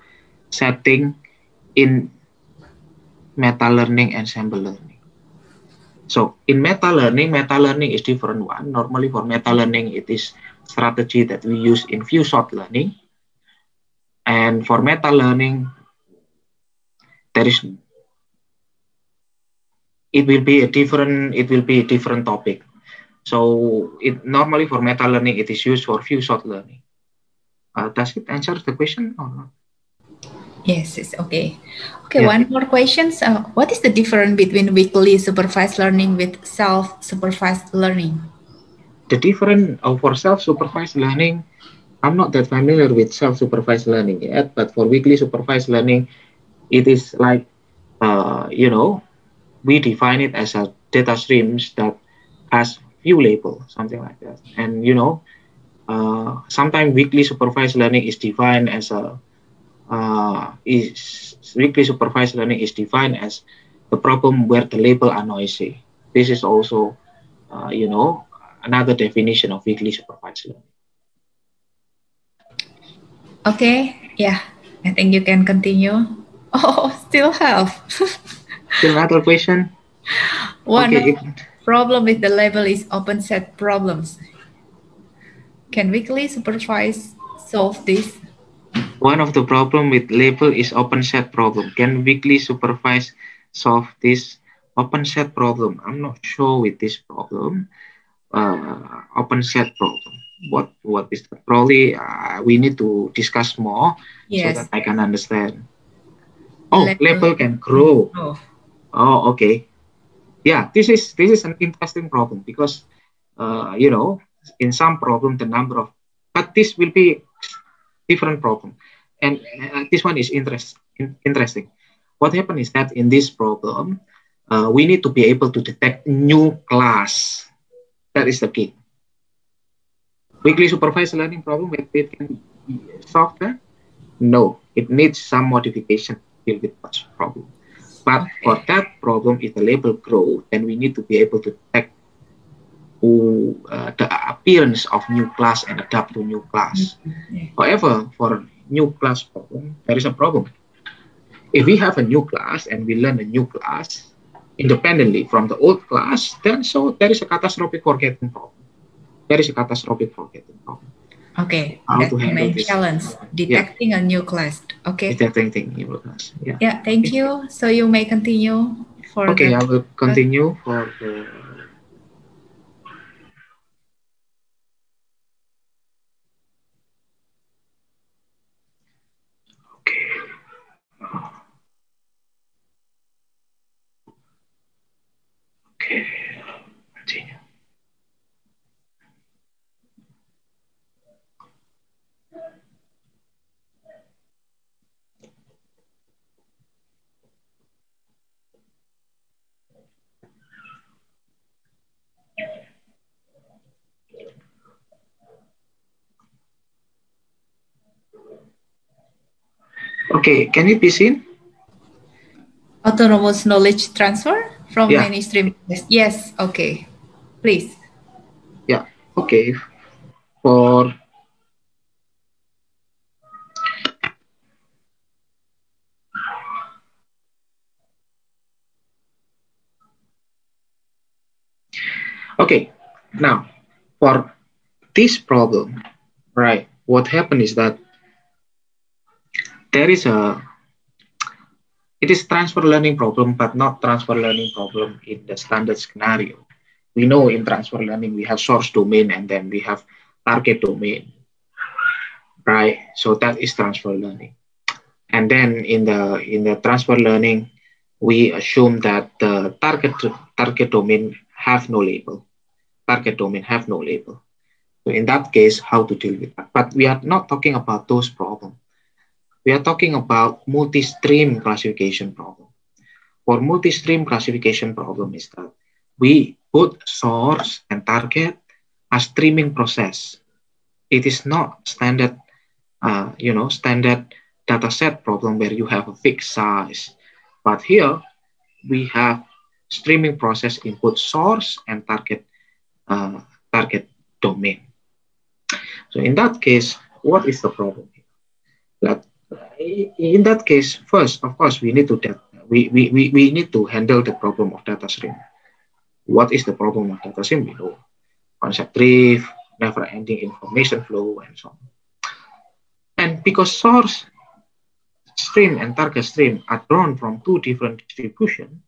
setting in meta learning ensemble learning? So in meta learning, meta learning is different one. Normally for meta learning, it is strategy that we use in few shot learning. And for meta learning, there is it will be a different it will be a different topic. So it normally for meta learning it is used for few shot learning. Uh, does it answer the question or not? Yes it's okay. Okay yeah. one more questions. Uh, what is the difference between weakly supervised learning with self-supervised learning? The difference uh, for self-supervised learning i'm not that familiar with self-supervised learning yet but for weakly supervised learning it is like uh, you know we define it as a data streams that has few label, something like that. And you know, uh, sometimes weakly supervised learning is defined as a uh, is weakly supervised learning is defined as the problem where the label are noisy. This is also, uh, you know, another definition of weakly supervised learning. Okay, yeah, I think you can continue. Oh, still have. Still another question? One okay. problem with the label is open set problems. Can weakly supervise solve this? One of the problem with label is open set problem. Can weakly supervise solve this open set problem? I'm not sure with this problem. Uh, open set problem. What what is that? Probably uh, we need to discuss more yes. so that I can understand. Oh, label, label can grow. Oh. Oh, okay. Yeah, this is this is an interesting problem because uh, you know in some problem the number of but this will be different problem and uh, this one is interest in, interesting. What happened is that in this problem uh, we need to be able to detect new class. That is the key. Weakly supervised learning problem it, it can be solved? No, it needs some modification to deal with such problem. But for that problem, if the label grow, then we need to be able to detect uh, the appearance of new class and adapt to new class. Mm-hmm. However, for new class problem, there is a problem. If we have a new class and we learn a new class independently from the old class, then so there is a catastrophic forgetting problem. There is a catastrophic forgetting problem. Okay, how that's the main this. challenge, detecting yeah. a new class. Okay. Detecting new class. Yeah. Yeah, thank you. So you may continue for Okay, the, I will continue for the Okay. Okay. Okay, can it be seen? Autonomous knowledge transfer from yeah. mainstream. Yes, okay. Please. Yeah, okay. For Okay, now for this problem, right, what happened is that there is a it is transfer learning problem, but not transfer learning problem in the standard scenario. We know in transfer learning we have source domain and then we have target domain, right? So that is transfer learning. And then in the in the transfer learning, we assume that the target target domain have no label. Target domain have no label. So in that case, how to deal with that? But we are not talking about those problems we are talking about multi-stream classification problem. For multi-stream classification problem is that we put source and target as streaming process. It is not standard, uh, you know, standard data set problem where you have a fixed size. But here we have streaming process input source and target uh, target domain. So in that case, what is the problem? That in that case, first, of course, we need to we, we, we, we need to handle the problem of data stream. What is the problem of data stream? We know concept drift, never-ending information flow, and so on. And because source stream and target stream are drawn from two different distributions,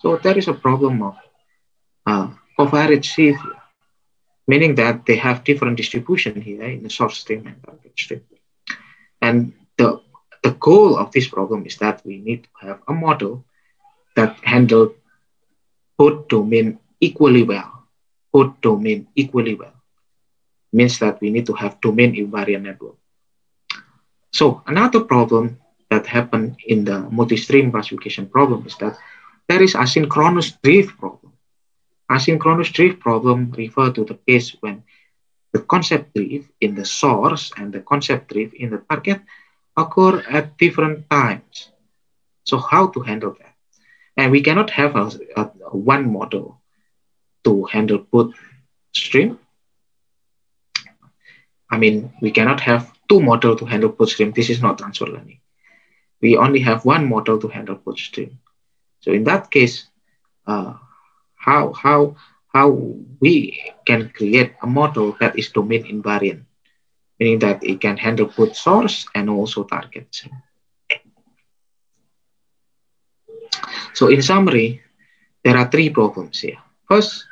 so there is a problem of uh, covariate shift meaning that they have different distribution here in the source stream and target stream. And the, the goal of this problem is that we need to have a model that handle both domain equally well, both domain equally well. Means that we need to have domain invariant network. So another problem that happened in the multi-stream classification problem is that there is asynchronous drift problem. Asynchronous drift problem refer to the case when the concept drift in the source and the concept drift in the target occur at different times. So how to handle that? And we cannot have a, a, one model to handle both stream. I mean, we cannot have two model to handle both stream. This is not transfer learning. We only have one model to handle both stream. So in that case, uh, how how how we can create a model that is domain invariant, meaning that it can handle both source and also targets. So in summary, there are three problems here. First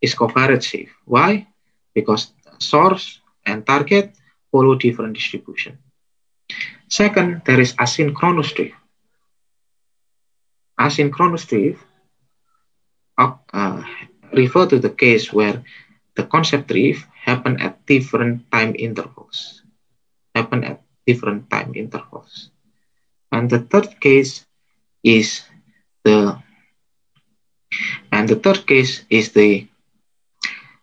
is covariance. Why? Because source and target follow different distribution. Second, there is asynchronous drift asynchronous drift uh, refer to the case where the concept drift happen at different time intervals, happen at different time intervals. And the third case is the and the third case is the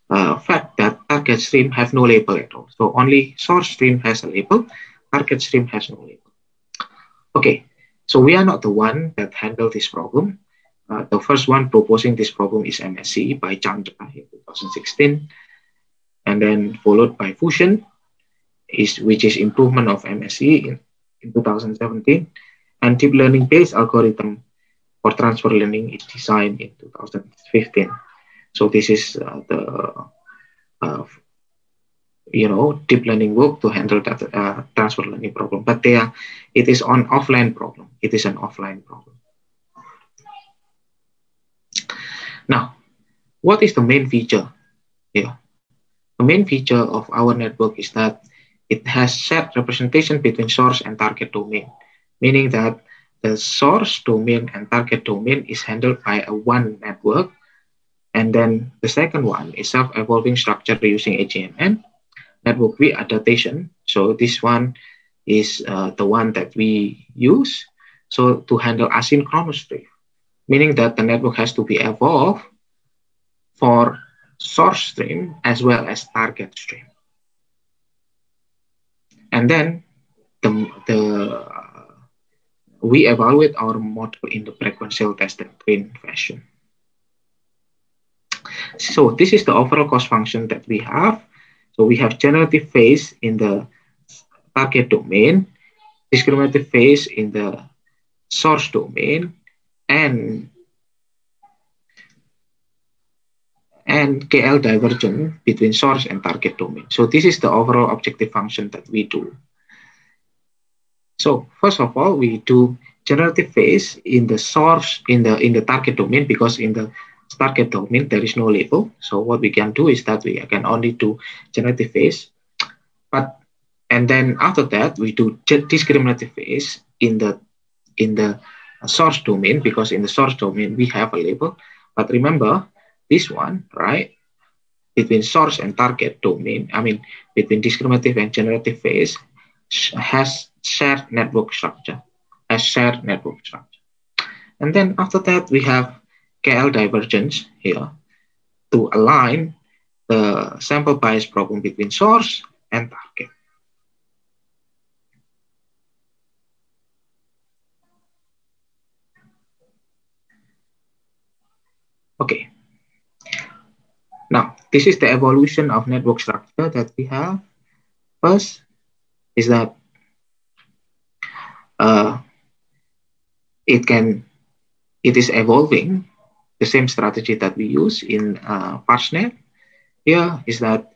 uh, fact that target stream have no label at all. So only source stream has a label, target stream has no label. Okay, so we are not the one that handle this problem. Uh, the first one proposing this problem is MSC by Chandra in 2016, and then followed by Fusion, is which is improvement of MSC in, in 2017, and deep learning based algorithm for transfer learning is designed in 2015. So this is uh, the uh, you know deep learning work to handle that uh, transfer learning problem. But they are it is an offline problem. It is an offline problem now what is the main feature here the main feature of our network is that it has shared representation between source and target domain meaning that the source domain and target domain is handled by a one network and then the second one is self-evolving structure using AGMM network V adaptation. So this one is uh, the one that we use. So to handle asynchronous drift, meaning that the network has to be evolved for source stream as well as target stream. And then the, the we evaluate our model in the prequential tested train fashion. So this is the overall cost function that we have. So we have generative phase in the target domain, discriminative phase in the source domain, and and KL divergence between source and target domain. So this is the overall objective function that we do. So first of all, we do generative phase in the source in the in the target domain because in the target domain, there is no label. So what we can do is that we can only do generative phase. But and then after that, we do discriminative phase in the in the source domain because in the source domain we have a label. But remember this one, right? Between source and target domain, I mean between discriminative and generative phase has shared network structure, has shared network structure. And then after that, we have KL divergence here to align the sample bias problem between source and target. Okay. Now, this is the evolution of network structure that we have. First is that uh, it can, it is evolving the same strategy that we use in uh, ParsNet. Here is that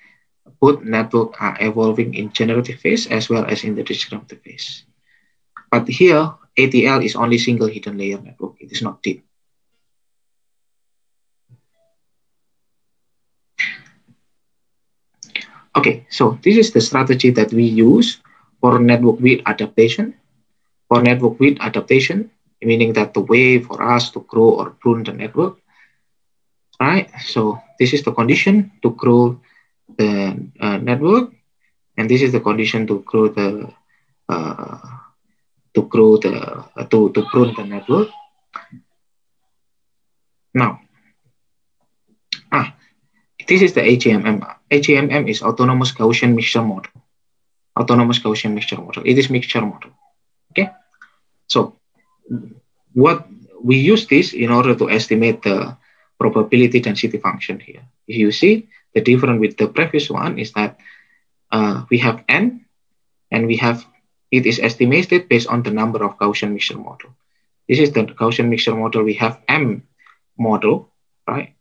both network are evolving in generative phase as well as in the descriptive phase. But here, ATL is only single hidden layer network. It is not deep. Okay, so this is the strategy that we use for network width adaptation. For network width adaptation, meaning that the way for us to grow or prune the network, right? So this is the condition to grow the uh, network, and this is the condition to grow the uh, to grow the uh, to to prune the network. Now, ah, this is the AGMM. AGMM is autonomous Gaussian mixture model. Autonomous Gaussian mixture model. It is mixture model. Okay, so what we use this in order to estimate the probability density function here. If you see, the difference with the previous one is that uh, we have n, and we have it is estimated based on the number of Gaussian mixture model. This is the Gaussian mixture model. We have m model, right?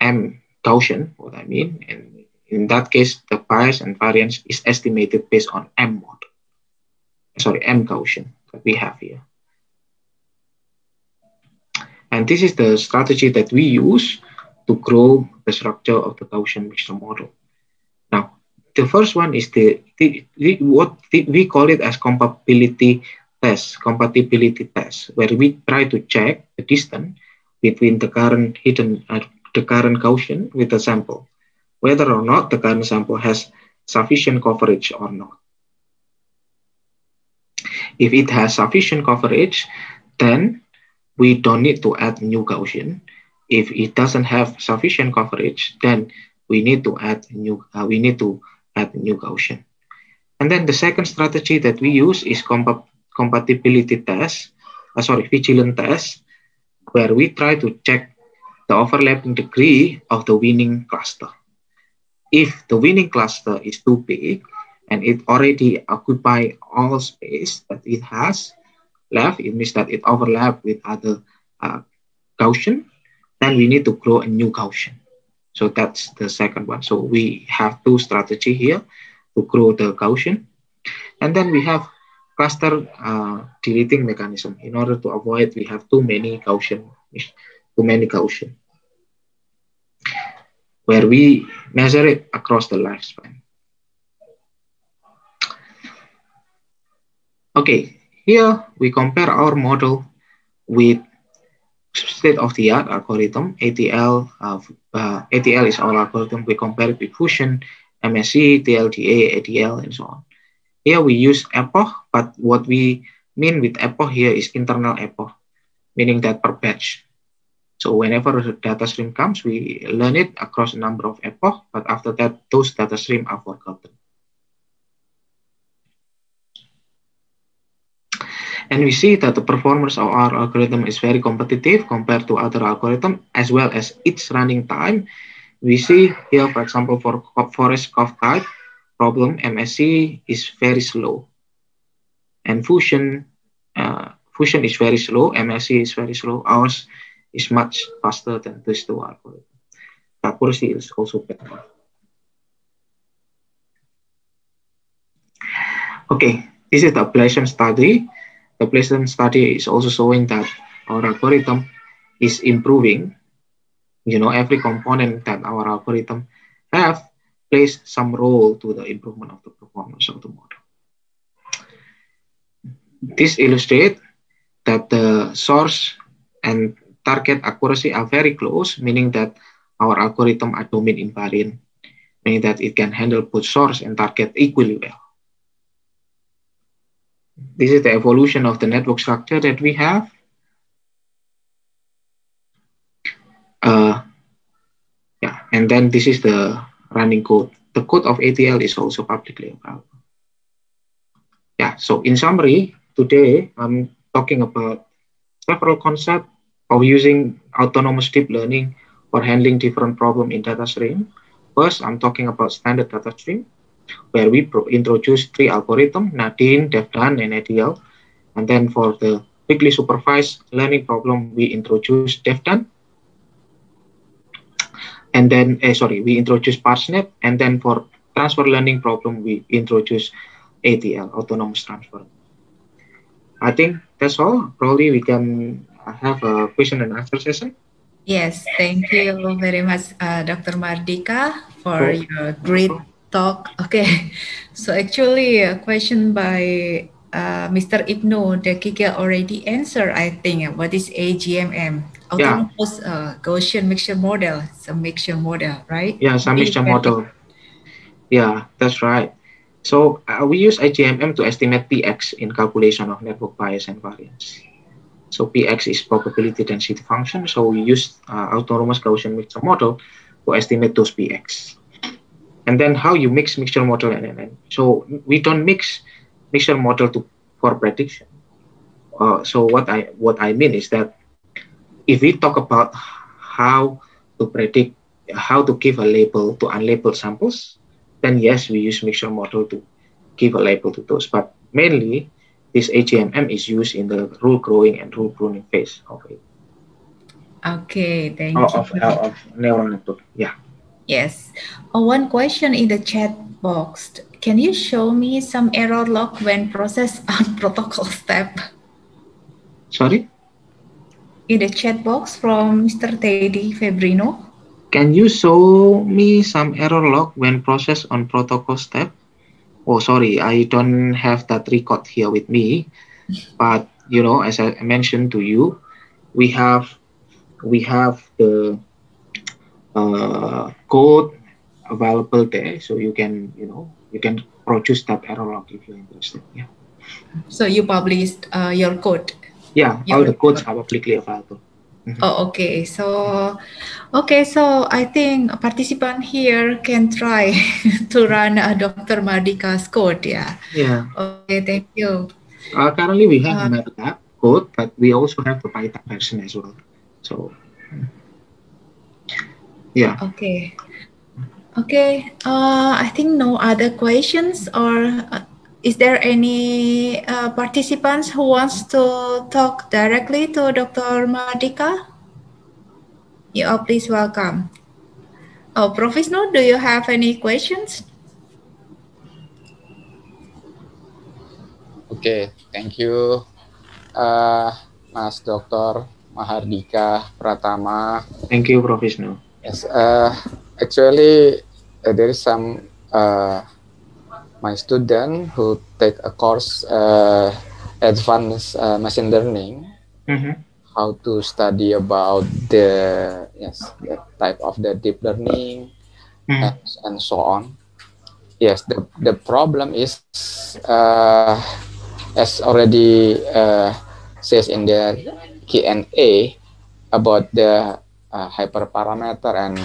m Gaussian, what I mean, and in that case, the bias and variance is estimated based on m model. Sorry, m Gaussian that we have here. And this is the strategy that we use to grow the structure of the Gaussian mixture model. Now, the first one is the, the, the what the, we call it as compatibility test, compatibility test, where we try to check the distance between the current hidden, uh, the current Gaussian with the sample, whether or not the current sample has sufficient coverage or not. If it has sufficient coverage, then we don't need to add new Gaussian. If it doesn't have sufficient coverage, then we need to add new, uh, we need to add new Gaussian. And then the second strategy that we use is compa compatibility test, uh, sorry, vigilance test, where we try to check the overlapping degree of the winning cluster. If the winning cluster is too big and it already occupy all space that it has, left, it means that it overlap with other uh, Gaussian, then we need to grow a new Gaussian. So that's the second one. So we have two strategy here to grow the Gaussian. And then we have cluster uh, deleting mechanism. In order to avoid, we have too many Gaussian, too many Gaussian, where we measure it across the lifespan. Okay, here we compare our model with state-of-the-art algorithm, ATL. Uh, uh, ATL is our algorithm. We compare it with Fusion, MSE, TLDA, ATL, and so on. Here we use epoch, but what we mean with epoch here is internal epoch, meaning that per batch. So whenever data stream comes, we learn it across a number of epoch, but after that, those data stream are forgotten. And we see that the performance of our algorithm is very competitive compared to other algorithm as well as its running time. We see here, for example, for forest cover type problem, MSC is very slow. And fusion, uh, fusion is very slow, MSC is very slow. Ours is much faster than these two algorithms. Accuracy is also better. Okay, this is the ablation study the placement study is also showing that our algorithm is improving. You know, every component that our algorithm have plays some role to the improvement of the performance of the model. This illustrates that the source and target accuracy are very close, meaning that our algorithm are domain invariant, meaning that it can handle both source and target equally well. This is the evolution of the network structure that we have. Uh, yeah, and then this is the running code. The code of ATL is also publicly available. Yeah, so in summary, today I'm talking about several concepts of using autonomous deep learning for handling different problem in data stream. First, I'm talking about standard data stream, where we introduce three algorithms, NADINE, DEVDAN, and ADL. And then for the weakly supervised learning problem, we introduce DEVDAN. And then, eh, sorry, we introduce ParsNet. And then for transfer learning problem, we introduce ATL, autonomous transfer. I think that's all. Probably we can have a question and answer session. Yes, thank you very much, uh, Dr. Mardika, for oh. your great talk. Okay, so actually a question by uh, Mr. Ibnu Dekike already answered, I think, what is AGMM? Autonomous yeah. uh, Gaussian mixture model. It's a mixture model, right? Yeah, it's a mixture model. Yeah, that's right. So uh, we use AGMM to estimate PX in calculation of network bias and variance. So PX is probability density function. So we use uh, autonomous Gaussian mixture model to estimate those PX. And then how you mix mixture model and NNN. So we don't mix mixture model to for prediction. Uh, so what I what I mean is that if we talk about how to predict, how to give a label to unlabeled samples, then yes, we use mixture model to give a label to those. But mainly, this AGMM is used in the rule growing and rule pruning phase of it. Okay, thank oh, you. Of, uh, of neural network, yeah. Yes. Uh, one question in the chat box. Can you show me some error log when process on protocol step? Sorry? In the chat box from Mr. Teddy Febrino. Can you show me some error log when process on protocol step? Oh, sorry, I don't have that record here with me. But you know, as I mentioned to you, we have we have the uh, code available there, so you can you know you can produce that error log if you're interested. Yeah. So you published uh, your code. Yeah, your all the codes code. are publicly available. Mm-hmm. Oh, okay. So, okay. So I think a participant here can try to run a Dr. Mardika's code. Yeah. Yeah. Okay. Thank you. Uh, currently, we have uh, MATLAB code, but we also have the Python version as well. So, yeah. Okay. Okay. Uh, I think no other questions or. Is there any uh, participants who wants to talk directly to Dr. Mardika? You are please welcome. Oh, Professor, do you have any questions? Okay, thank you, uh, Mas Dr. Mahardhika Pratama. Thank you, Professor. Yes, uh, actually, uh, there is some uh, my student who take a course uh, advanced uh, machine learning mm-hmm. how to study about the yes the type of the deep learning mm-hmm. and, and, so on yes the, the problem is uh, as already uh, says in the Q&A about the uh, hyperparameter and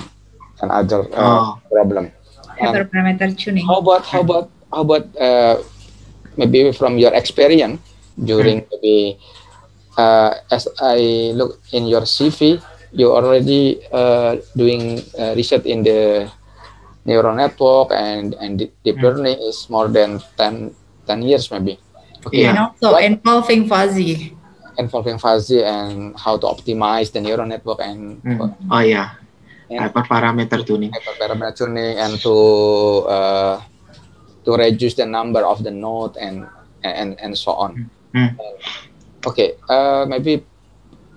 and other uh, oh. problem hyperparameter tuning how about how about how about uh, maybe from your experience during hmm. maybe uh, as I look in your CV, you already uh, doing uh, research in the neural network and and deep hmm. learning is more than 10, 10 years maybe. Okay. Yeah. And also what, involving fuzzy. Involving fuzzy and how to optimize the neural network and mm. oh yeah, hyperparameter tuning. Hyperparameter tuning and to uh, to reduce the number of the node and and and so on. Mm. okay, uh, maybe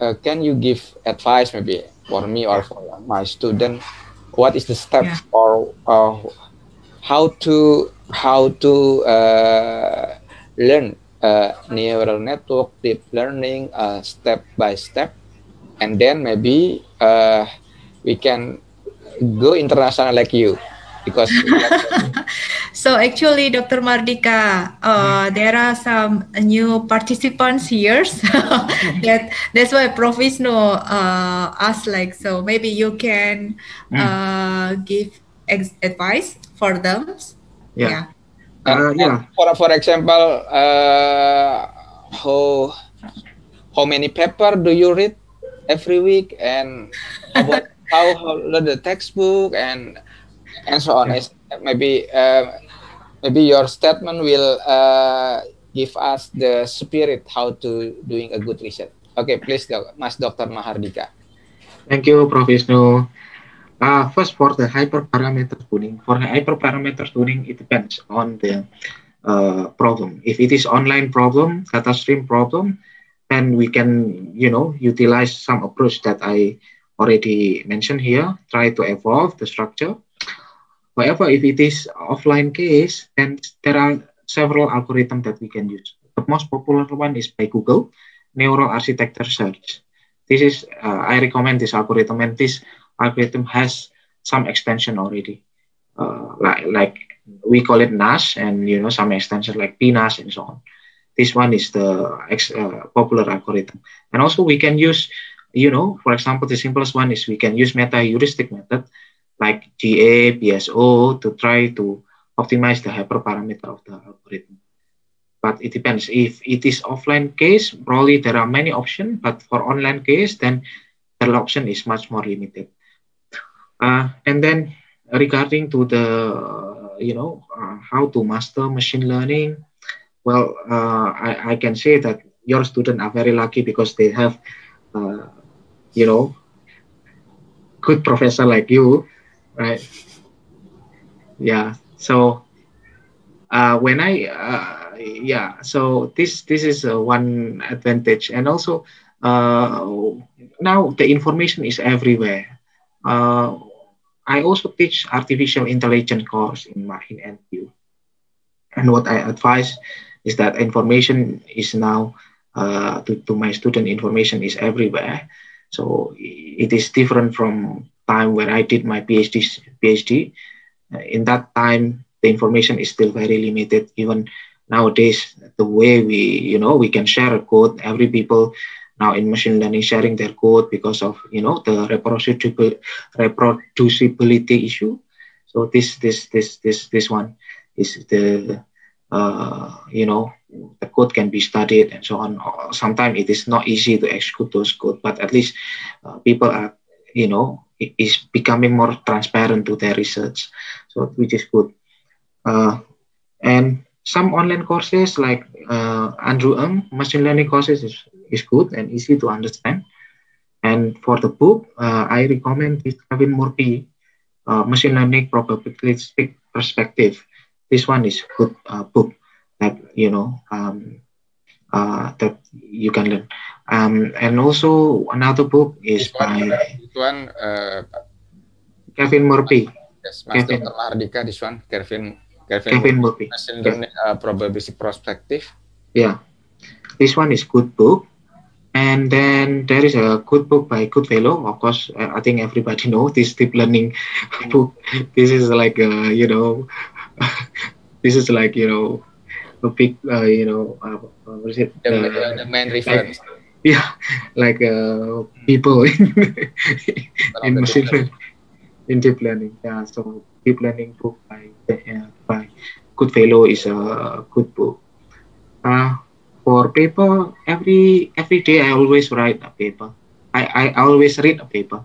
uh, can you give advice maybe for me or for my student? What is the step yeah. or uh, how to how to uh, learn uh, neural network deep learning uh, step by step, and then maybe uh, we can go international like you because so actually dr mardika uh, there are some new participants here so that that's why prof Wisnu uh, asked like so maybe you can hmm. uh, give advice for them. Yeah. Yeah, uh, yeah. for for example uh, how how many paper do you read every week? And about how, how the textbook and and so on. Yeah. Maybe uh, maybe your statement will uh, give us the spirit how to doing a good research. Okay, please, Mas Dr. Mahardhika. Thank you, Professor. Uh, first, for the hyperparameter tuning, for the hyperparameter tuning, it depends on the uh, problem. If it is online problem, data stream problem, then we can, you know, utilize some approach that I already mentioned here, try to evolve the structure. However, if it is offline case, then there are several algorithms that we can use. The most popular one is by Google, Neural Architecture Search. This is, uh, I recommend this algorithm and this algorithm has some extension already. Uh, like, like we call it NAS and you know some extension like PNAS and so on. This one is the ex, uh, popular algorithm. And also we can use, you know, for example, the simplest one is we can use meta heuristic method like GA, PSO to try to optimize the hyperparameter of the algorithm. But it depends. If it is offline case, probably there are many options, but for online case, then the option is much more limited. Uh, and then regarding to the, you know, uh, how to master machine learning, well, uh, I, I can say that your students are very lucky because they have, uh, you know, good professor like you, right? Yeah. So uh, when I, uh, yeah, so this this is one advantage, and also now the information is everywhere. Uh, I also teach artificial intelligence course in my in NTU. And what I advise is that information is now uh, to, to my student information is everywhere. So it is different from time where I did my PhD. PhD. Uh, in that time, the information is still very limited. Even nowadays, the way we, you know, we can share a code, every people now in machine learning sharing their code because of you know the reproducibility issue so this this this this this one is the uh, you know the code can be studied and so on sometimes it is not easy to execute those code but at least uh, people are you know is becoming more transparent to their research so which is good uh, and some online courses like uh, Andrew Ng machine learning courses is, is good and easy to understand. And for the book, uh, I recommend this Kevin Murphy uh, Machine Learning Probabilistic Perspective. This one is good uh, book that you know um, uh, that you can learn. Um, and also another book is by this one uh, Kevin Murphy. Yes, Master Kevin. Mardika, this one Kevin Kevin, Kevin Murphy. Machine learning yeah. uh, probability perspective. Yeah, this one is good book. And then there is a good book by Goodfellow. Of course, I think everybody know this deep learning book. This is like uh, you know, this is like you know, a big uh, you know, uh, what is it? The, uh, the main reference. Like, yeah, like uh, people in, in machine learning, in deep learning. Yeah, so deep learning book by uh, by Goodfellow is a good book. Uh, for paper, every every day I always write a paper. I, I always read a paper.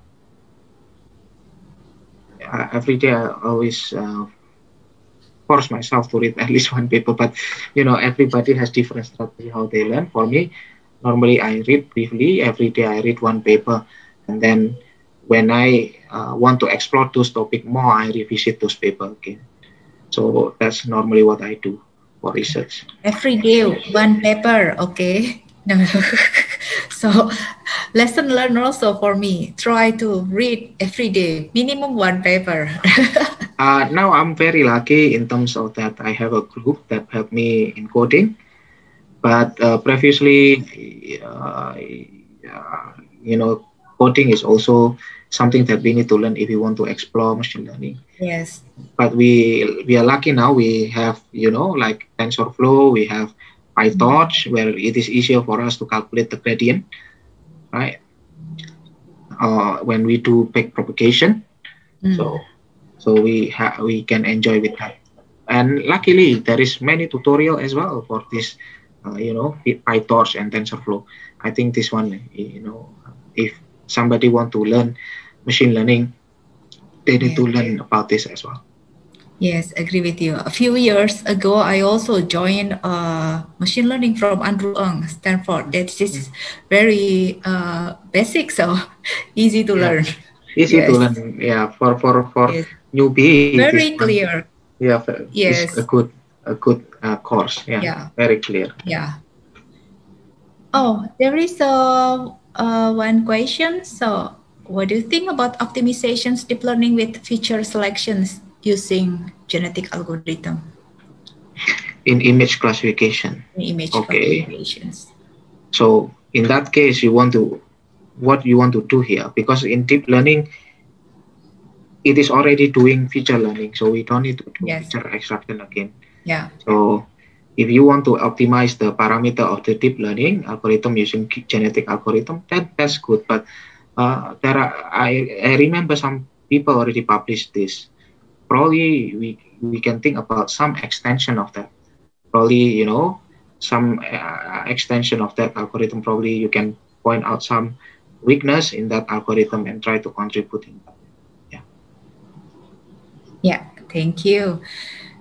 Uh, every day I always uh, force myself to read at least one paper. But you know, everybody has different strategy how they learn. For me, normally I read briefly. Every day I read one paper, and then when I uh, want to explore those topic more, I revisit those paper again. So that's normally what I do for research. Every day, one paper, okay? No. so lesson learned also for me. Try to read every day, minimum one paper. uh, now I'm very lucky in terms of that I have a group that help me in coding. But uh, previously, uh, you know, coding is also something that we need to learn if we want to explore machine learning. Yes. But we we are lucky now. We have you know like TensorFlow. We have PyTorch, where it is easier for us to calculate the gradient, right? Uh, when we do backpropagation, mm. so so we have we can enjoy with that. And luckily, there is many tutorial as well for this, uh, you know, PyTorch and TensorFlow. I think this one, you know, if somebody want to learn machine learning, they need yeah. to learn about this as well. Yes, agree with you. A few years ago, I also joined uh, machine learning from Andrew Ng, Stanford. That is mm. very uh, basic, so easy to yeah. learn. Easy yes. to learn, yeah. For for for yes. Newbie, very clear. Yeah, yes, a good a good uh, course. Yeah, yeah, very clear. Yeah. Oh, there is a uh, one question. So, what do you think about optimizations deep learning with feature selections? using genetic algorithm? In image classification. In image okay. classifications. So in that case, you want to, what you want to do here, because in deep learning, it is already doing feature learning, so we don't need to do yes. feature extraction again. Yeah. So if you want to optimize the parameter of the deep learning algorithm using genetic algorithm, then that's good. But uh, there are, I, I remember some people already published this probably we we can think about some extension of that probably you know some uh, extension of that algorithm probably you can point out some weakness in that algorithm and try to contribute in that yeah thank you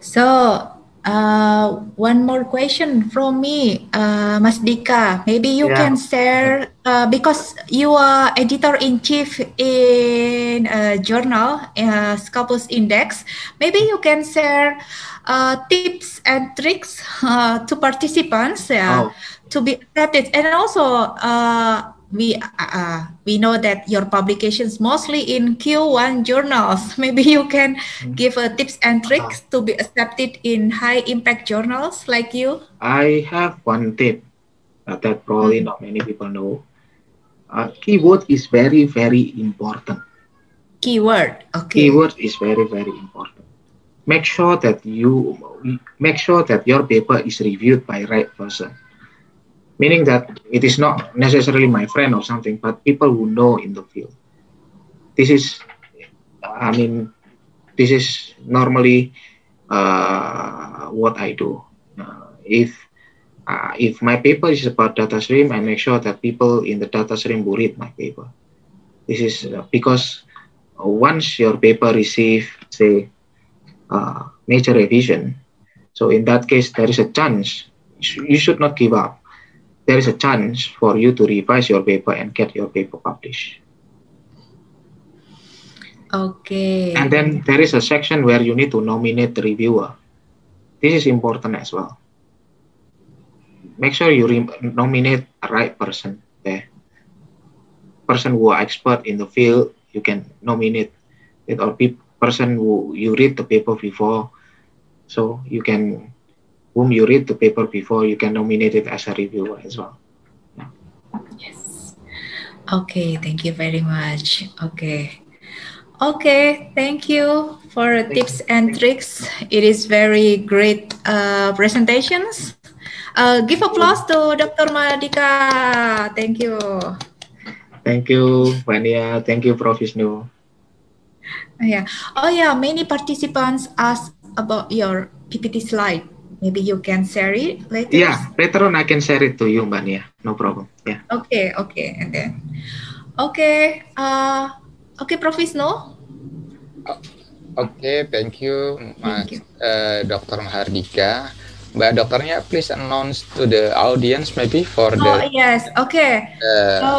so uh, one more question from me, uh, Mas Dika. Maybe you yeah. can share uh, because you are editor in chief in a journal, uh, Scopus Index. Maybe you can share uh, tips and tricks uh, to participants uh, oh. to be accepted, and also. Uh, we uh, we know that your publications mostly in Q1 journals. Maybe you can mm-hmm. give uh, tips and tricks uh, to be accepted in high impact journals like you. I have one tip uh, that probably mm-hmm. not many people know. Uh, keyword is very very important. Keyword, okay. Keyword is very very important. Make sure that you make sure that your paper is reviewed by right person meaning that it is not necessarily my friend or something, but people who know in the field. This is, I mean, this is normally uh, what I do. Uh, if uh, if my paper is about data stream, I make sure that people in the data stream will read my paper. This is uh, because once your paper receive, say, uh, major revision, so in that case, there is a chance you should not give up there is a chance for you to revise your paper and get your paper published. Okay. And then there is a section where you need to nominate the reviewer. This is important as well. Make sure you nominate the right person there. Person who are expert in the field, you can nominate it, or person who you read the paper before, so you can whom you read the paper before, you can nominate it as a reviewer as well. Yeah. Yes. Okay, thank you very much. Okay. Okay, thank you for thank tips you. and tricks. It is very great uh, presentations. Uh, give applause to Dr. Mahardhika. Thank you. Thank you, Vania. Thank you, Prof. Wisnu. Yeah. Oh, yeah. Many participants asked about your PPT slide. Maybe you can share it later. Yeah, later on I can share it to you, Mbak Nia. No problem. Yeah. Okay, okay, and then, okay, uh, okay, Profesno. Okay, thank you, Mas thank you. Uh, Dr. Mahardika. Mbak dokternya, please announce to the audience maybe for the. Oh yes, okay. Uh, so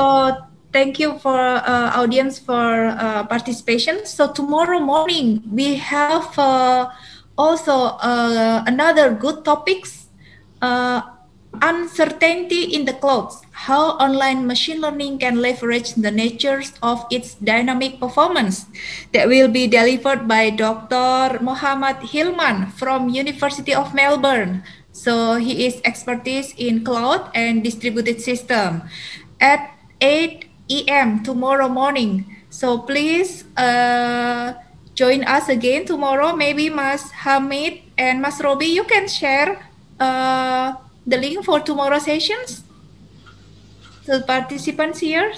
thank you for uh, audience for uh, participation. So tomorrow morning we have. Uh, also uh, another good topics uh, uncertainty in the clouds how online machine learning can leverage the natures of its dynamic performance that will be delivered by dr muhammad hilman from university of melbourne. So he is expertise in cloud and distributed system. At 8 a.m tomorrow morning. So please uh, join us again tomorrow. Maybe Mas Hamid and Mas Robi, you can share uh, the link for tomorrow sessions to participants here.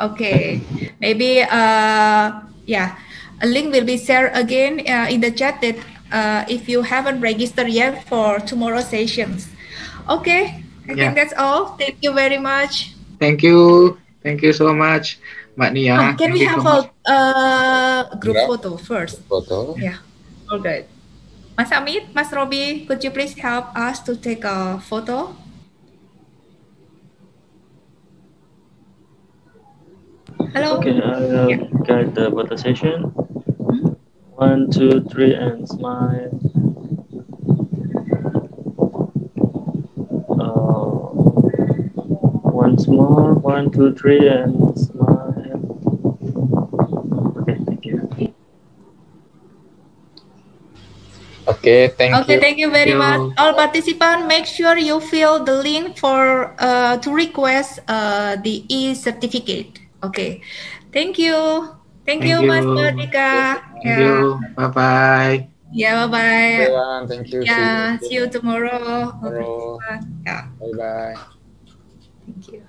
Okay, maybe uh, yeah, a link will be shared again uh, in the chat that uh, if you haven't registered yet for tomorrow sessions. Okay, I yeah. think that's all. Thank you very much. thank you, thank you so much, Mbak Nia. Oh, can we have so a uh, group Yeah. photo first? Photo. Yeah. All good. Mas Amit, Mas Robi, could you please help us to take a photo? Hello. Okay, I will Yeah. guide the photo session. Hmm? One, two, three, and smile. Uh, once more. One, two, three, and smile. Okay, thank okay, you. thank you very Thank much. you. All participants, make sure you fill the link for uh, to request uh, the e-certificate. Okay, thank you. Thank, Thank you, Mas you. Mardika. Thank Yeah, you. Bye bye. yeah, bye bye. Everyone, thank you. Yeah, see you tomorrow. tomorrow. Yeah, Bye bye. thank you.